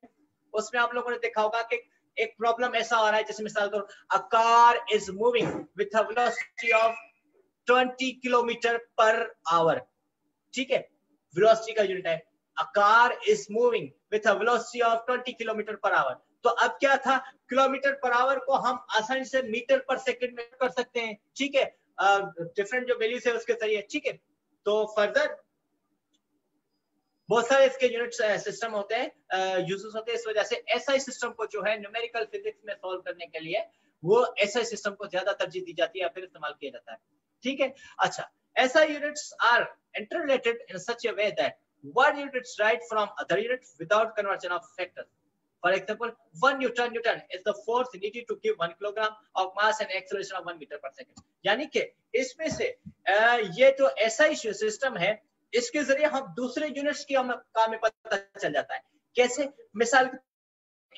उसमें आप लोगों ने देखा होगा कि एक प्रॉब्लम ऐसा आ रहा है, जैसे मिसाल तौर a car is moving with velocity of 20 kilometre per hour ठीक है? Velocity का यूनिट है। A car is moving with a velocity of 20 kilometre per hour तो अब क्या था? किलोमीटर पर आवर को हम आसानी से मीटर पर सेकंड में कर सकते हैं। ठीक है? डिफरेंट जो वैल्यूज़ है उसके ज़रिए ठीक है? तो फर्दर बहुत सारे इसके यूनिट सिस्टम होते हैं। यूजेस होते हैं। इस वजह से ऐसा सिस्टम को जो है न्यूमेरिकल फिजिक्स में सॉल्व करने के लिए वो एसआई सिस्टम को ज़्यादा तरजीह दी जाती है या फिर इस्तेमाल किया जाता है। ठीक है? अच्छा SI units are interrelated in such a way that one unit right from other unit without conversion of factors. For example, one Newton Newton is the force needed to give one kilogram of mass and acceleration of one meter per second. यानी कि इसमें से ये जो SI system है इसके ज़रिए हम दूसरे यूनिट्स की हम काम में पता चल जाता है कैसे मिसाल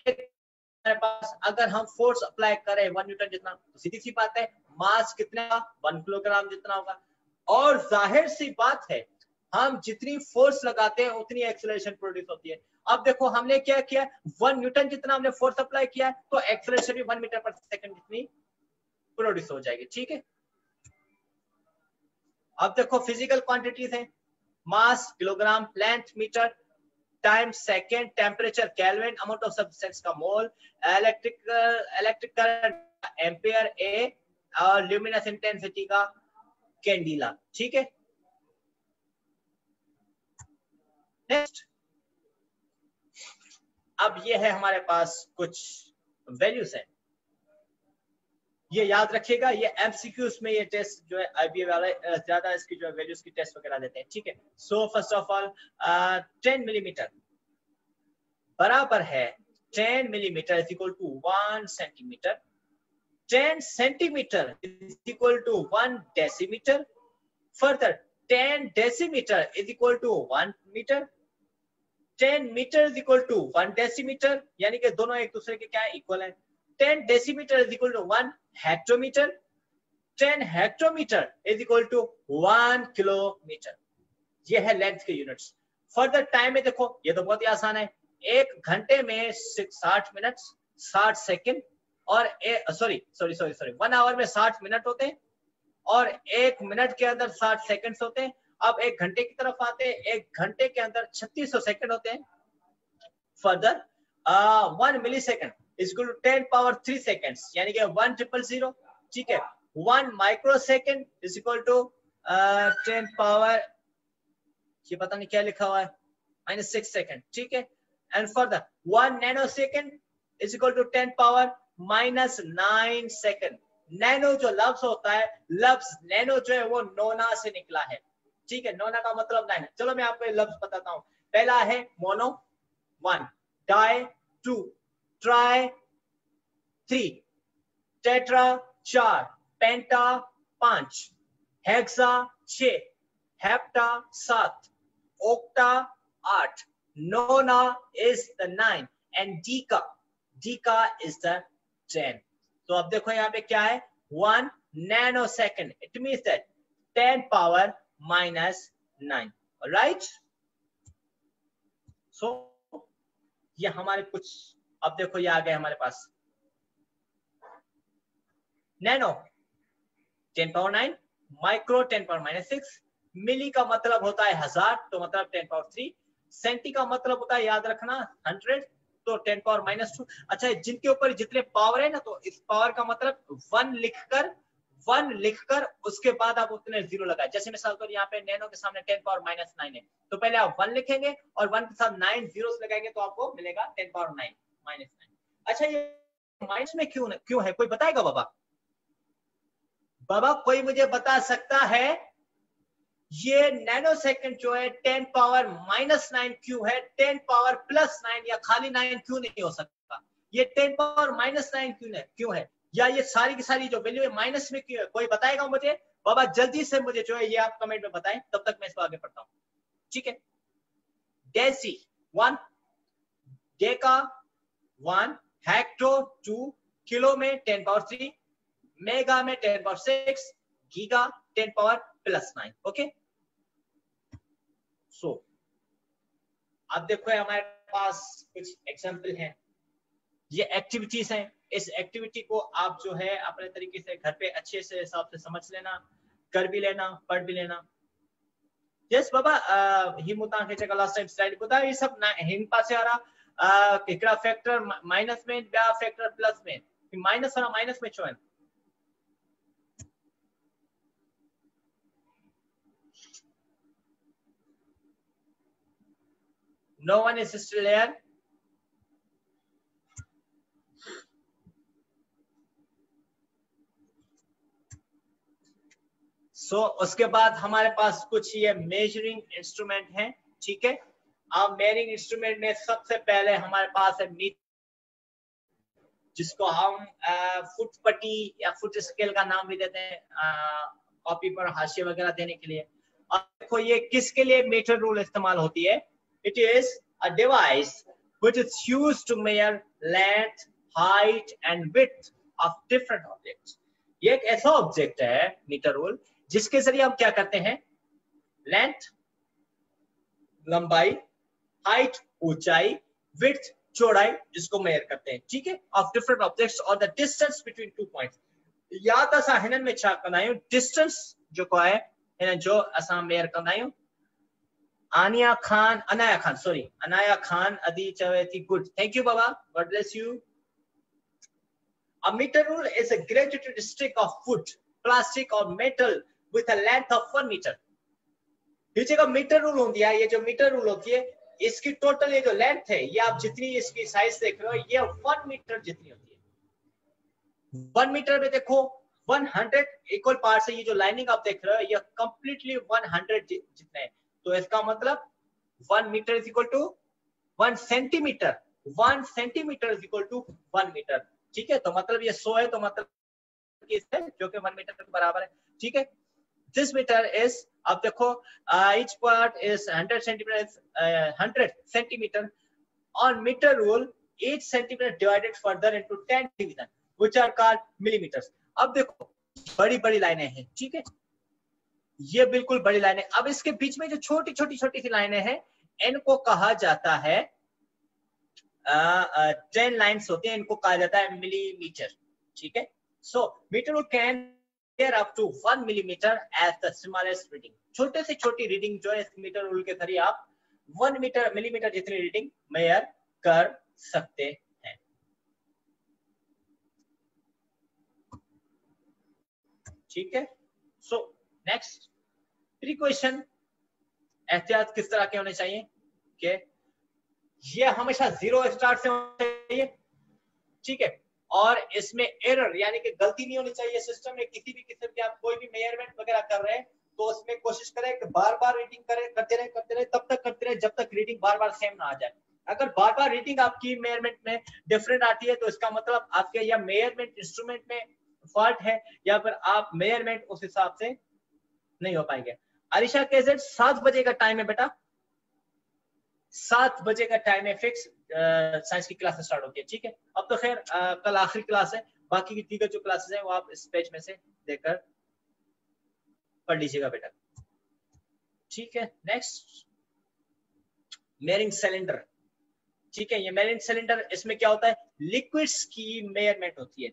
हमारे पास अगर हम फोर्स अप्लाई करें वन न्यूटन जितना तो सीधी सी बात है मास कितना वन किलोग्राम जितना होगा और ज़ाहिर सी बात है, हम जितनी फोर्स लगाते हैं, उतनी एक्सलेशन प्रोड्यूस होती है। अब देखो, हमने क्या किया? वन न्यूटन जितना हमने फोर्स अप्लाई किया तो एक्सलेशन भी वन मीटर पर सेकंड जितनी प्रोड्यूस हो जाएगी, ठीक है? अब देखो फ़िज़िकल क्वांटिटीज है। Mass kilogram length metre time second temperature kelvin amount of substance का mole electrical electric current ampere A और ल्यूमिनस इंटेंसिटी का कैंडीला, ठीक है? नेक्स्ट अब ये है हमारे पास कुछ वैल्यूज़ है। ये याद रखिएगा, ये एमसीक्यूज में ये टेस्ट जो है आईबीए वाले ज़्यादा इसकी जो है वैल्यूज़ की टेस्ट वगैरह देते हैं, ठीक है? So first of all ten millimetre बराबर है 10 millimetre is equal to 1 centimetre 10 centimeter is equal to 1 decimeter. Further, 10 decimeter is equal to 1 meter. 10 meter is equal to 1 decimeter. यानी कि दोनों एक दूसरे के क्या है इक्वल है 10 decimeter is equal to 1 hectometer. 10 hectometer is equal to 1 kilometer. ये है लेंथ के यूनिट्स फर्दर टाइम में देखो ये तो बहुत ही आसान है एक घंटे में साठ मिनट साठ सेकंड और sorry sorry sorry sorry one hour में साठ मिनट होते हैं और एक मिनट के अंदर साठ सेकंड्स होते हैं। अब एक घंटे की तरफ़ आते हैं, एक घंटे के अंदर छत्तीस सौ सेकेंड होते हैं। Further one millisecond is equal to ten power three second यानी कि वन ट्रिपल ज़ीरो ठीक है? One microsecond is equal to ten power ये पता नहीं क्या लिखा हुआ है माइनस सिक्स सेकेंड ठीक है? And further one nanosecond is equal to ten power minus nine second nano जो लफ्ज होता है लफ्ज नैनो जो है, वो नोना से निकला है। ठीक है नोना का मतलब नाइन चलो मैं आपको लफ्ज बताता हूँ। पहला है mono one di two tri three tetra चार पेंटा पाँच हेक्सा हेप्टा सात ओक्टा आठ nona is the nine and deca deca is the ten तो अब देखो यहाँ पे क्या है? One nanosecond it mean that ten power minus nine right so ये हमारे कुछ, अब देखो ये आ गए हमारे पास. Nano ten power nine micro ten power minus six milli का मतलब होता है हज़ार तो मतलब टेन पावर थ्री सेंटी का मतलब होता है याद रखना हंड्रेड तो टेन पावर माइनस टू। अच्छा जिनके ऊपर जितने पावर है ना तो इस पावर का मतलब वन लिखकर वन लिखकर उसके बाद आप उतने ज़ीरो लगाए। जैसे मिसाल तौर यहाँ पे नैनो के सामने टेन पावर माइनस नाइन है तो पहले आप वन लिखेंगे और वन के साथ नाइन ज़ीरो लगाएँगे तो आपको मिलेगा ten power nine, minus nine. अच्छा ये माइनस में क्यों क्यों है? कोई बताएगा बाबा? बाबा, कोई मुझे बता सकता है ये नैनो सेकंड जो है टेन पावर माइनस नाइन क्यू है टेन पावर प्लस नाइन या खाली नाइन क्यों नहीं हो सकता। ये टेन पावर माइनस नाइन क्यों है क्यों है। या ये सारी की सारी जो वैल्यू है माइनस में क्यों है? कोई बताएगा मुझे? बाबा, जल्दी से मुझे जो है ये आप कमेंट में बताएँ, तब तक मैं इसको आगे पढ़ता हूँ। ठीक है? Deci one deca one hecto two kilo में टेन पावर थ्री मेगा में ten power six giga ten power plus nine okay so अब देखो हमारे पास कुछ एग्ज़ाम्पल हैं। ये एक्टिविटीज़ हैं। इस एक्टिविटी को आप जो है अपने तरीके से घर पे अच्छे से हिसाब से समझ लेना, कर भी लेना, पढ़ भी लेना। यस बाबा ही मुता के लास्ट टाइम स्लाइड को ये सब हिन पासे आ रहा। हिकड़ा फैक्टर माइनस में ॿिया फैक्टर प्लस में। माइनस वाला माइनस में छो No one is still there? So so, उसके बाद हमारे पास कुछ ये मेजरिंग इंस्ट्रूमेंट हैं ठीक है? अब मेजरिंग इंस्ट्रूमेंट में सबसे पहले हमारे पास है मीट जिसको हम फुट पट्टी या फुट स्केल का नाम भी देते हैं कॉपी पर हाशिए वगैरह देने के लिए। अब देखो ये किसके लिए मीटर रूल इस्तेमाल होती है? It is a device which is used to measure length, height and width of different objects. ये एक ऐसा ऑब्जेक्ट है मीटर रूल जिसके ज़रिए हम क्या करते हैं? लेंथ लंबाई हाइट ऊंचाई विथ चौड़ाई जिसको मेयर करते हैं। ठीक है? ऑफ़ डिफरेंट ऑब्जेक्ट्स और the distance between two points याद असां हिननि में छा कंदा आहियूं डिस्टेंस जेको आहे हिन जो असां मेयर कंदा आहियूं आनिया अनाया खान सॉरी अनाया खान अदी चवे थी good thank you Baba God bless you A meter rule is a graduated stick of wood, plastic or metal with a length of 1 meter. ये जो मीटर रूल होती है ये जो मीटर रूल होती है इसकी टोटल ये जो लेंथ है ये आप जितनी इसकी साइज़ देख रहे हो ये वन मीटर जितनी होती है। वन मीटर में देखो 100 इक्वल पार्ट से ये जो लाइनिंग आप देख रहे हो ये कंप्लीटली 100 जितने है। तो इसका मतलब one metre is equal to one centimetre one centimetre is equal to one metre ठीक है? तो मतलब ये सौ है तो मतलब जो कि वन मीटर के बराबर है। ठीक है? दिस मीटर इज़ अब देखो each part is 100 centimetre hundred centimetre on meter rule, each centimeter divided further into 10 division, which are called millimeters. अब देखो बड़ी बड़ी लाइनें हैं। ठीक है? ये बिल्कुल बड़ी लाइनें। अब इसके बीच में जो छोटी छोटी छोटी सी लाइनें हैं, इनको कहा जाता है टेन लाइन्स होती हैं, इनको कहा जाता है मिलीमीटर। ठीक है? So metre can up to one millimetre as the smallest reading छोटे से छोटी रीडिंग जो है, इस मीटर रूल के ज़रिए आप वन मीटर मिलीमीटर जितनी रीडिंग मेयर कर सकते हैं। ठीक है? सो नेक्स्ट प्रिकॉशन एहतियात किस तरह के होने चाहिए? कि ये हमेशा ज़ीरो स्टार्ट से होना चाहिए। ठीक है? और इसमें एरर यानी कि गलती नहीं होनी चाहिए सिस्टम में। किसी भी किस्म के आप कोई भी मेज़रमेंट वगैरह कर रहे हैं तो उसमें कोशिश करें कि बार बार रीडिंग करें, करते रहे करते रहे, तब तक करते रहे, जब तक रीडिंग बार बार सेम ना आ जाए। अगर बार बार रीडिंग आपकी मेयरमेंट में डिफरेंट आती है तो इसका मतलब आपके या मेयरमेंट इंस्ट्रूमेंट में फॉल्ट है, या फिर आप मेयरमेंट उस हिसाब से नहीं हो पाएँगे। अरिशा केजेड सात बजे का टाइम है बेटा। सात बजे का टाइम है फिक्स साइंस की क्लास स्टार्ट होती है, ठीक है? अब तो खैर कल आखिरी क्लास है। बाकी की दीगर जो क्लासेस हैं, वो आप इस पेज में से देकर पढ़ लीजिएगा बेटा। ठीक है नेक्स्ट मेरिंग सिलेंडर ठीक है, ये मेरिंग सिलेंडर इसमें क्या होता है? लिक्विड्स की मेयरमेंट होती है।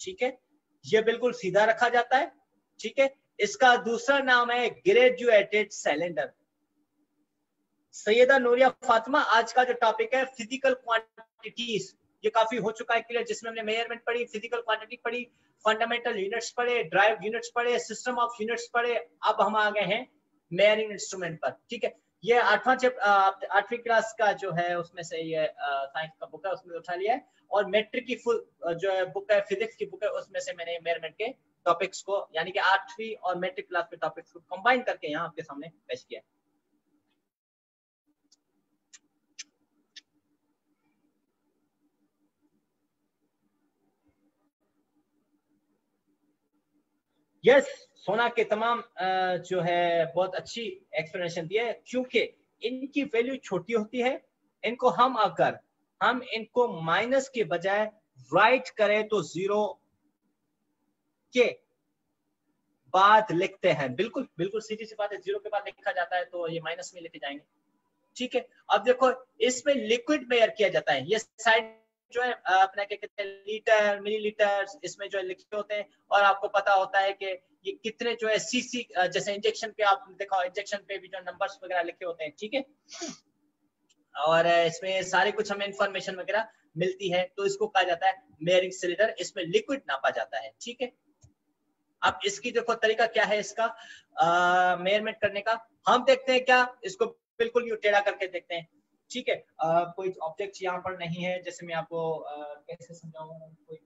ठीक है, ये बिल्कुल सीधा रखा जाता है। ठीक है इसका दूसरा नाम है ग्रेजुएटेड सिलेंडर। सैयदा नूरिया फातिमा, आज का जो टॉपिक है फ़िज़िकल क्वांटिटीज ये काफ़ी हो चुका है क्लियर, जिसमें हमने मेज़रमेंट पढ़ी फ़िज़िकल क्वांटिटी पढ़ी फंडामेंटल यूनिट्स पढ़े ड्राइव यूनिट्स पढ़े सिस्टम ऑफ़ यूनिट्स पढ़े। अब हम आ गए हैं मेयरिंग इंस्ट्रूमेंट पर, ठीक है? ये आठवां आठवीं क्लास का जो है, उसमें से ये साइंस का बुक है, उसमें उठा लिया है। और मेट्रिक की फुल जो है बुक है फिजिक्स की बुक है, उसमें से मैंने मेयरमेंट के टॉपिक्स को, यानी कि आठवीं और मेट्रिक क्लास के टॉपिक्स को कंबाइन करके यहाँ आपके सामने पेश किया यस सोना के तमाम जो है, बहुत अच्छी एक्सप्लेनेशन दी है, क्योंकि इनकी वैल्यू छोटी होती है, इनको हम अगर, हम इनको माइनस के बजाय राइट करें तो ज़ीरो के बाद लिखते हैं। बिल्कुल बिल्कुल सीधी सी बात है। ज़ीरो के बाद लिखा जाता है तो ये माइनस में लेके जाएँगे। ठीक है? अब देखो, इसमें लिक्विड मेयर किया जाता है। ये साइड जो है अपना क्या कहते हैं लीटर मिलीलीटर इसमें जो है लिखे होते हैं। और आपको पता होता है कि ये कितने जो है सीसी जैसे इंजेक्शन पे आप देखो इंजेक्शन पे भी जो नंबर्स वगैरह लिखे होते हैं। ठीक है? और इसमें सारे कुछ हमें इंफॉर्मेशन वगैरह मिलती है। तो इसको कहा जाता है मेयरिंग सिलेंडर इसमें लिक्विड नापा जाता है। ठीक है? अब इसकी देखो तरीका क्या है इसका मेयरमेंट करने का, हम देखते हैं क्या, इसको बिल्कुल यू टेढ़ा करके देखते हैं। ठीक है कोई ऑब्जेक्ट यहाँ पर नहीं है, जैसे मैं आपको कैसे समझाऊं, कोई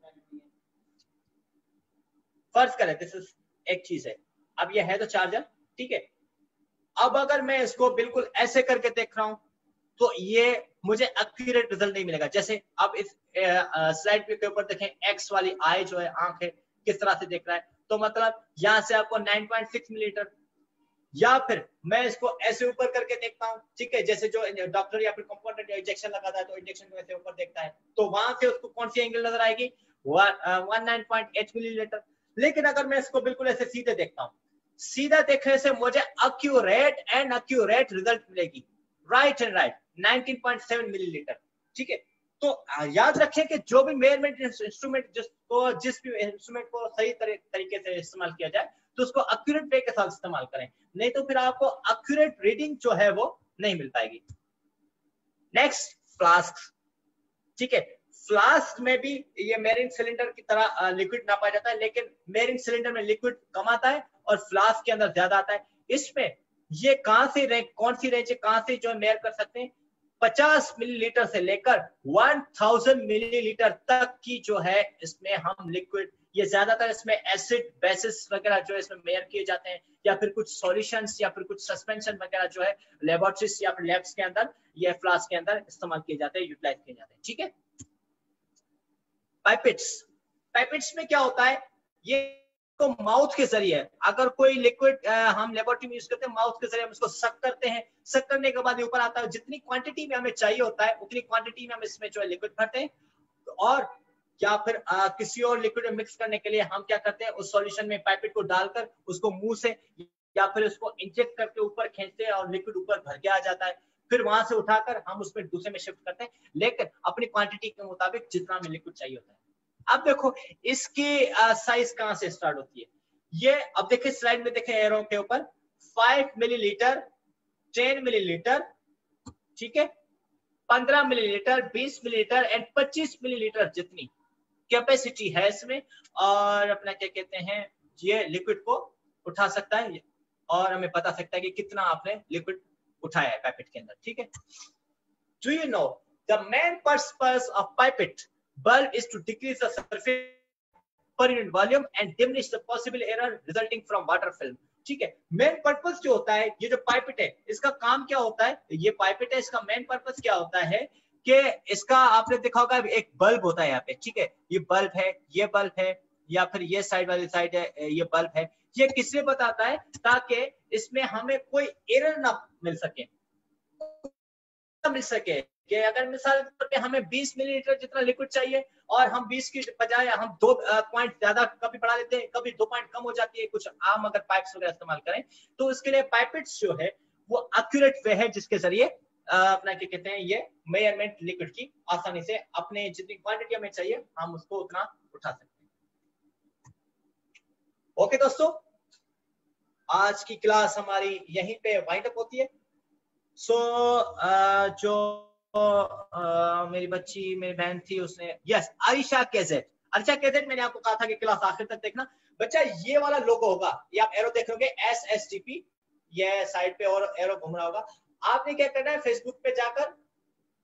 फ़र्ज़ करें दिस इज़ एक चीज़ है। अब ये है तो चार्जर ठीक है। अब अगर मैं इसको बिल्कुल ऐसे करके देख रहा हूँ तो ये मुझे एक्यूरेट रिज़ल्ट नहीं मिलेगा। जैसे अब इस स्लाइड के ऊपर देखें एक्स वाली आई जो है, आँख है, किस तरह से देख रहा है तो मतलब यहाँ से आपको 9.6 मिलीलीटर या फिर मैं इसको ऐसे ऊपर करके देखता हूँ, ठीक है? जैसे जो डॉक्टर या फिर कंपाउंडर इंजेक्शन लगाता है तो इंजेक्शन को ऐसे ऊपर देखता है। तो वहाँ से उसको कौन सी एंगल नज़र आएगी? One nine point eight millilitre लेकिन अगर मैं इसको बिल्कुल ऐसे सीधे देखता हूँ, सीधा देखने से मुझे अक्यूरेट एंड अक्यूरेट रिज़ल्ट मिलेगी। राइट एंड राइट 19.7 मिलीलीटर ठीक है? तो याद रखें कि जो भी मेज़रमेंट इंस्ट्रूमेंट जिसको जिस भी इंस्ट्रूमेंट को सही तरीके से इस्तेमाल किया जाए तो उसको अक्यूरेट वे के साथ इस्तेमाल करें। नहीं तो फिर आपको अक्यूरेट रीडिंग जो है वो नहीं मिल पाएगी। नेक्स्ट फ्लास्क ठीक है? फ्लास्क में भी ये मेरिन सिलेंडर की तरह लिक्विड नापा जाता है, लेकिन मेरिन सिलेंडर में लिक्विड कम आता है और फ्लास्क के अंदर ज़्यादा आता है। इसमें ये कहाँ से रैंक कौन सी रेंज है कहाँ से जो मेयर कर सकते हैं? 50 मिलीलीटर से लेकर 1000 मिलीलीटर तक की जो है इसमें हम लिक्विड ये ज़्यादातर इसमें एसिड बेसिस वगैरह जो है इसमें मेयर किए जाते हैं, या फिर कुछ सॉल्यूशंस या फिर कुछ सस्पेंशन वगैरह जो है लेबोरेटरीज या फिर लैब्स के अंदर, या फ्लास्क के अंदर इस्तेमाल किए जाते हैं यूटिलाइज किए जाते हैं, ठीक है? पाइपेट्स पाइपेट्स में क्या होता है? ये तो माउथ के ज़रिए अगर कोई लिक्विड हम लेबोरेटरी में यूज़ करते हैं माउथ के ज़रिए हम इसको सक करते हैं। सक करने के बाद ऊपर आता है जितनी क्वांटिटी में हमें चाहिए होता है उतनी क्वांटिटी में हम इसमें जो है लिक्विड भरते हैं। और या फिर आ, किसी और लिक्विड में मिक्स करने के लिए हम क्या करते हैं उस सॉल्यूशन में पाइपेट को डालकर उसको मुँह से या फिर उसको इंजेक्ट करके ऊपर खींचते हैं और लिक्विड ऊपर भर के आ जाता है। फिर वहाँ से उठाकर हम उसमें दूसरे में शिफ्ट करते हैं। लेकिन अपनी क्वांटिटी के मुताबिक जितना हमें लिक्विड चाहिए होता है। अब देखो, इसकी साइज़ कहाँ से स्टार्ट होती है? ये, अब देखिए स्लाइड में देखे एरो के ऊपर फाइव मिलीलीटर टेन मिलीलीटर ठीक है? पंद्रह मिलीलीटर बीस मिलीलीटर एंड पच्चीस मिलीलीटर जितनी कैपेसिटी है इसमें, और अपना क्या कहते हैं, ये लिक्विड को उठा सकता है, और हमें बता सकता है कि कितना आपने लिक्विड उठाया है पाइपेट के अंदर, ठीक है? Do you know the main purpose of pipette bulb is to decrease the surface per unit volume and diminish the possible error resulting from water film. ठीक है? मेन पर्पस जो होता है, ये जो पाइपेट है, इसका काम क्या होता है? ये पाइपेट है, इसका मेन पर्पस क्या होता है कि इसका आपने देखा होगा, एक बल्ब होता है यहाँ पे, ठीक है? ये बल्ब है, ये बल्ब है, या फिर ये साइड वाली साइड है, ये बल्ब है। ये किससे बताता है? ताकि इसमें हमें कोई एरर ना मिल सके। मिल सके। कि अगर मिसाल के तौर पर हमें 20 मिलीलीटर जितना लिक्विड चाहिए और हम 20 की बजाय हम दो पॉइंट ज़्यादा कभी बढ़ा लेते हैं कभी दो पॉइंट कम हो जाती है कुछ आम अगर पाइप्स वगैरह इस्तेमाल करें तो उसके लिए पाइपेट्स जो है वो एक्यूरेट वे है जिसके ज़रिए अपना क्या कहते हैं ये मेयरमेंट लिक्विड की आसानी से अपने जितनी क्वांटिटी हमें चाहिए हम उसको उतना उठा सकते हैं। ओके दोस्तों आज की क्लास हमारी यहीं पे वाइंड अप होती है। सो so, uh, जो तो मेरी बच्ची, मेरी बहन थी, उसने यस आरिशा केजेट आरिशा केजेट मैंने आपको कहा था कि क्लास आखिर तक देखना। बच्चा, ये वाला लोगो होगा। ये आप एरो देख रहे एस एस टी पी ये साइड पे और एरो घूम रहा होगा। आपने क्या करना है फेसबुक पे जाकर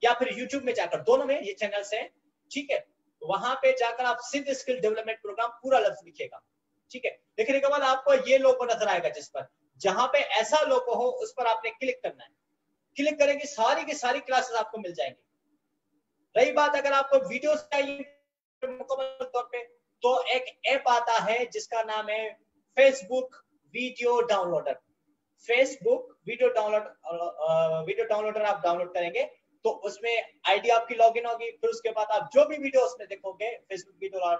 या फिर यूट्यूब में जाकर, दोनों में, ये चैनल है, ठीक है? वहाँ पे जाकर आप सिद्ध स्किल डेवलपमेंट प्रोग्राम पूरा लफ्ज लिखेगा, ठीक है? लिखने के बाद आपको ये लोगो नज़र आएगा जिस पर। जहाँ पे ऐसा लोगो हो, उस पर आपने क्लिक करना है। क्लिक करेंगे, सारी की सारी क्लासेस आपको मिल जाएँगी। रही बात, अगर आपको वीडियो चाहिए मुकम्मल तौर पे तो एक ऐप आता है जिसका नाम है Facebook video downloader Facebook video download video downloader आप डाउनलोड करेंगे तो उसमें आईडी आपकी लॉगिन होगी, फिर उसके बाद आप जो भी वीडियो उसमें देखोगे फेसबुक वीडियो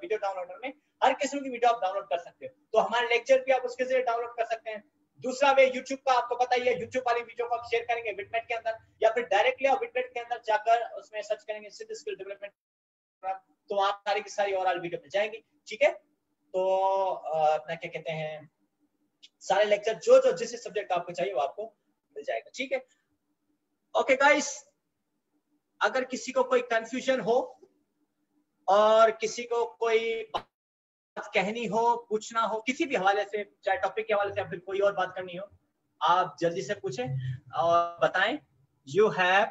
वीडियो डाउनलोडर में, हर किस्म की वीडियो आप डाउनलोड कर सकते हो। तो हमारे लेक्चर भी आप उसके ज़रिए डाउनलोड कर सकते हैं। दूसरा वे यूट्यूब का आपको पता ही है यूट्यूब वाली वीडियो को आप शेयर करेंगे विटमेट के अंदर, या फिर डायरेक्टली आप विटमेट के अंदर जाकर उसमें सर्च करेंगे सिद्ध स्किल डेवलपमेंट तो आप सारी की सारी ओवरऑल वीडियो मिल जाएँगी, ठीक है? तो अपना क्या कहते हैं, सारे लेक्चर जो जो, जिस सब्जेक्ट आपको चाहिए वो आपको मिल जाएगा, ठीक है? ओके गाइस अगर किसी को कोई कंफ्यूजन हो, और किसी को कोई कहनी हो, पूछना हो, किसी भी हवाले से, चाहे टॉपिक के हवाले से या फिर कोई और बात करनी हो, आप जल्दी से पूछें और बताएँ you have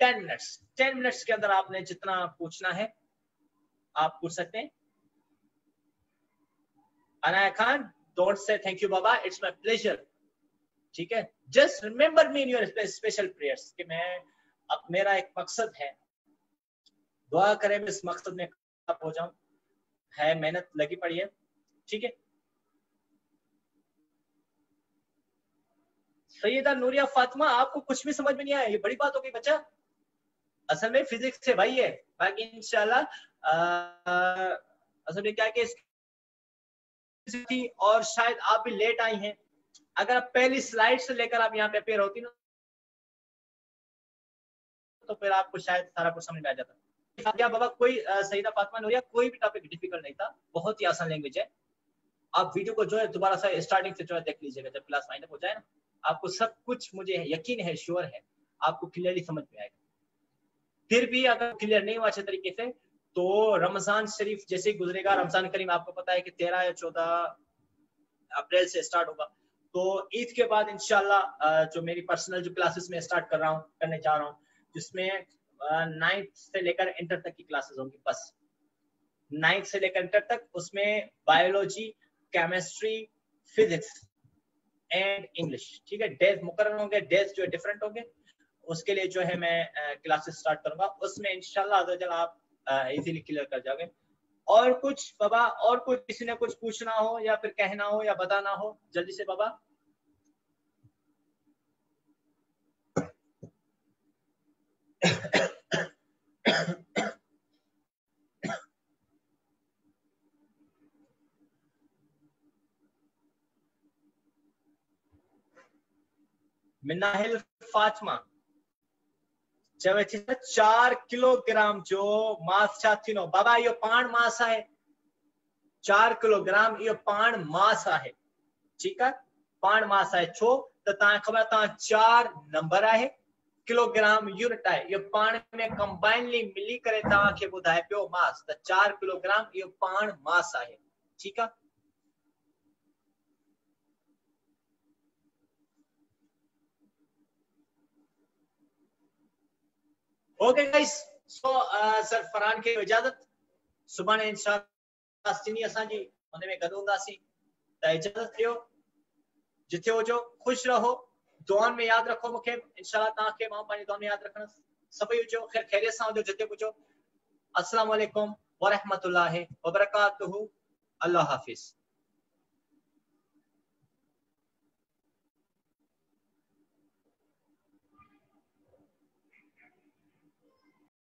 ten minutes ten minutes के अंदर आपने जितना पूछना है, आप पूछ सकते हैं। Anaya Khan don't say thank you Baba it's my pleasure ठीक है? Just remember me in your special prayers कि मैं, अब मेरा एक मकसद है दुआ करें, मैं इस मकसद में हो जाऊँ। है, मेहनत लगी पड़ी है। ठीक है? सैयदा नूरिया फातिमा, आपको कुछ भी समझ में नहीं आया? ये बड़ी बात हो गई बच्चा। असल में फिजिक्स से भाई है। बाकी इंशाल्लाह असल में क्या कि और शायद आप भी लेट आई हैं। अगर आप पहली स्लाइड से लेकर आप यहाँ पे अपेयर होती ना तो फिर आपको शायद सारा कुछ समझ में आ जाता। क्या बाबा, कोई सईदा फातिमा नूरिया कोई भी टॉपिक डिफ़िकल्ट नहीं था, बहुत ही आसान लैंग्वेज है। आप वीडियो को जो है, दोबारा से स्टार्टिंग से जो है, देख लीजिएगा, जब क्लास फाइनल हो जाए ना, आपको सब कुछ मुझे यकीन है श्योर है, आपको क्लियरली समझ में आएगा। फिर भी अगर क्लियर नहीं हुआ अच्छे तरीके से तो रमज़ान शरीफ जैसे गुजरेगा, रमज़ान करीम आपको पता है कि तेरह या चौदह अप्रैल से स्टार्ट होगा। तो ईद के बाद इनशाला जो मेरी पर्सनल जो क्लासेस में स्टार्ट कर रहा हूँ, करने जा रहा हूँ, जिसमें नाइन्थ से लेकर इंटर तक की क्लासेस होंगी, बस। नाइन्थ से लेकर इंटर तक उसमें biology chemistry physics and English ठीक है? डेज़ मुकर होंगे डेज़ जो डिफरेंट होंगे। उसके लिए जो है मैं क्लासेस स्टार्ट करूँगा। उसमें इंशाल्लाह आप इजीली क्लियर कर जाओगे। और कुछ बाबा, और कुछ किसी ने कुछ पूछना हो या फिर कहना हो या बताना हो, जल्दी से बाबा। मिनाहिल फातिमा। चवे चार किलोग्राम जो मास थींदो बाबा इहो पाण मास आहे। चार किलोग्राम इहो पाण मास आहे। ठीकु आहे पाण मास आहे। छो, त ख़बर चार नंबर आहे। किलोग्राम यूनिट आहे। इहो पाण में कंबाइनली मिली करे मास। त चार किलोग्राम इहो पाण मास आहे। ठीकु okay guys so sir Farhan खे इजाज़त सुभाणे इंशाल्लाह सिनी असांजी हुन में गॾु हूंदासीं त इजाज़त ॾियो जिथे हुजो ख़ुशि रहो दुआनि में यादि रखो मूंखे इंशाल्लाह तव्हांखे माँ पंहिंजी दुआ में यादि रखंदुसि सभई हुजो ख़ैर ख़ैरियत सां हुजो जिते हुजो अस्सलाम वालेकुम वरहमतुल्लाहि वबरकातुहू अल्लाह हाफ़िज़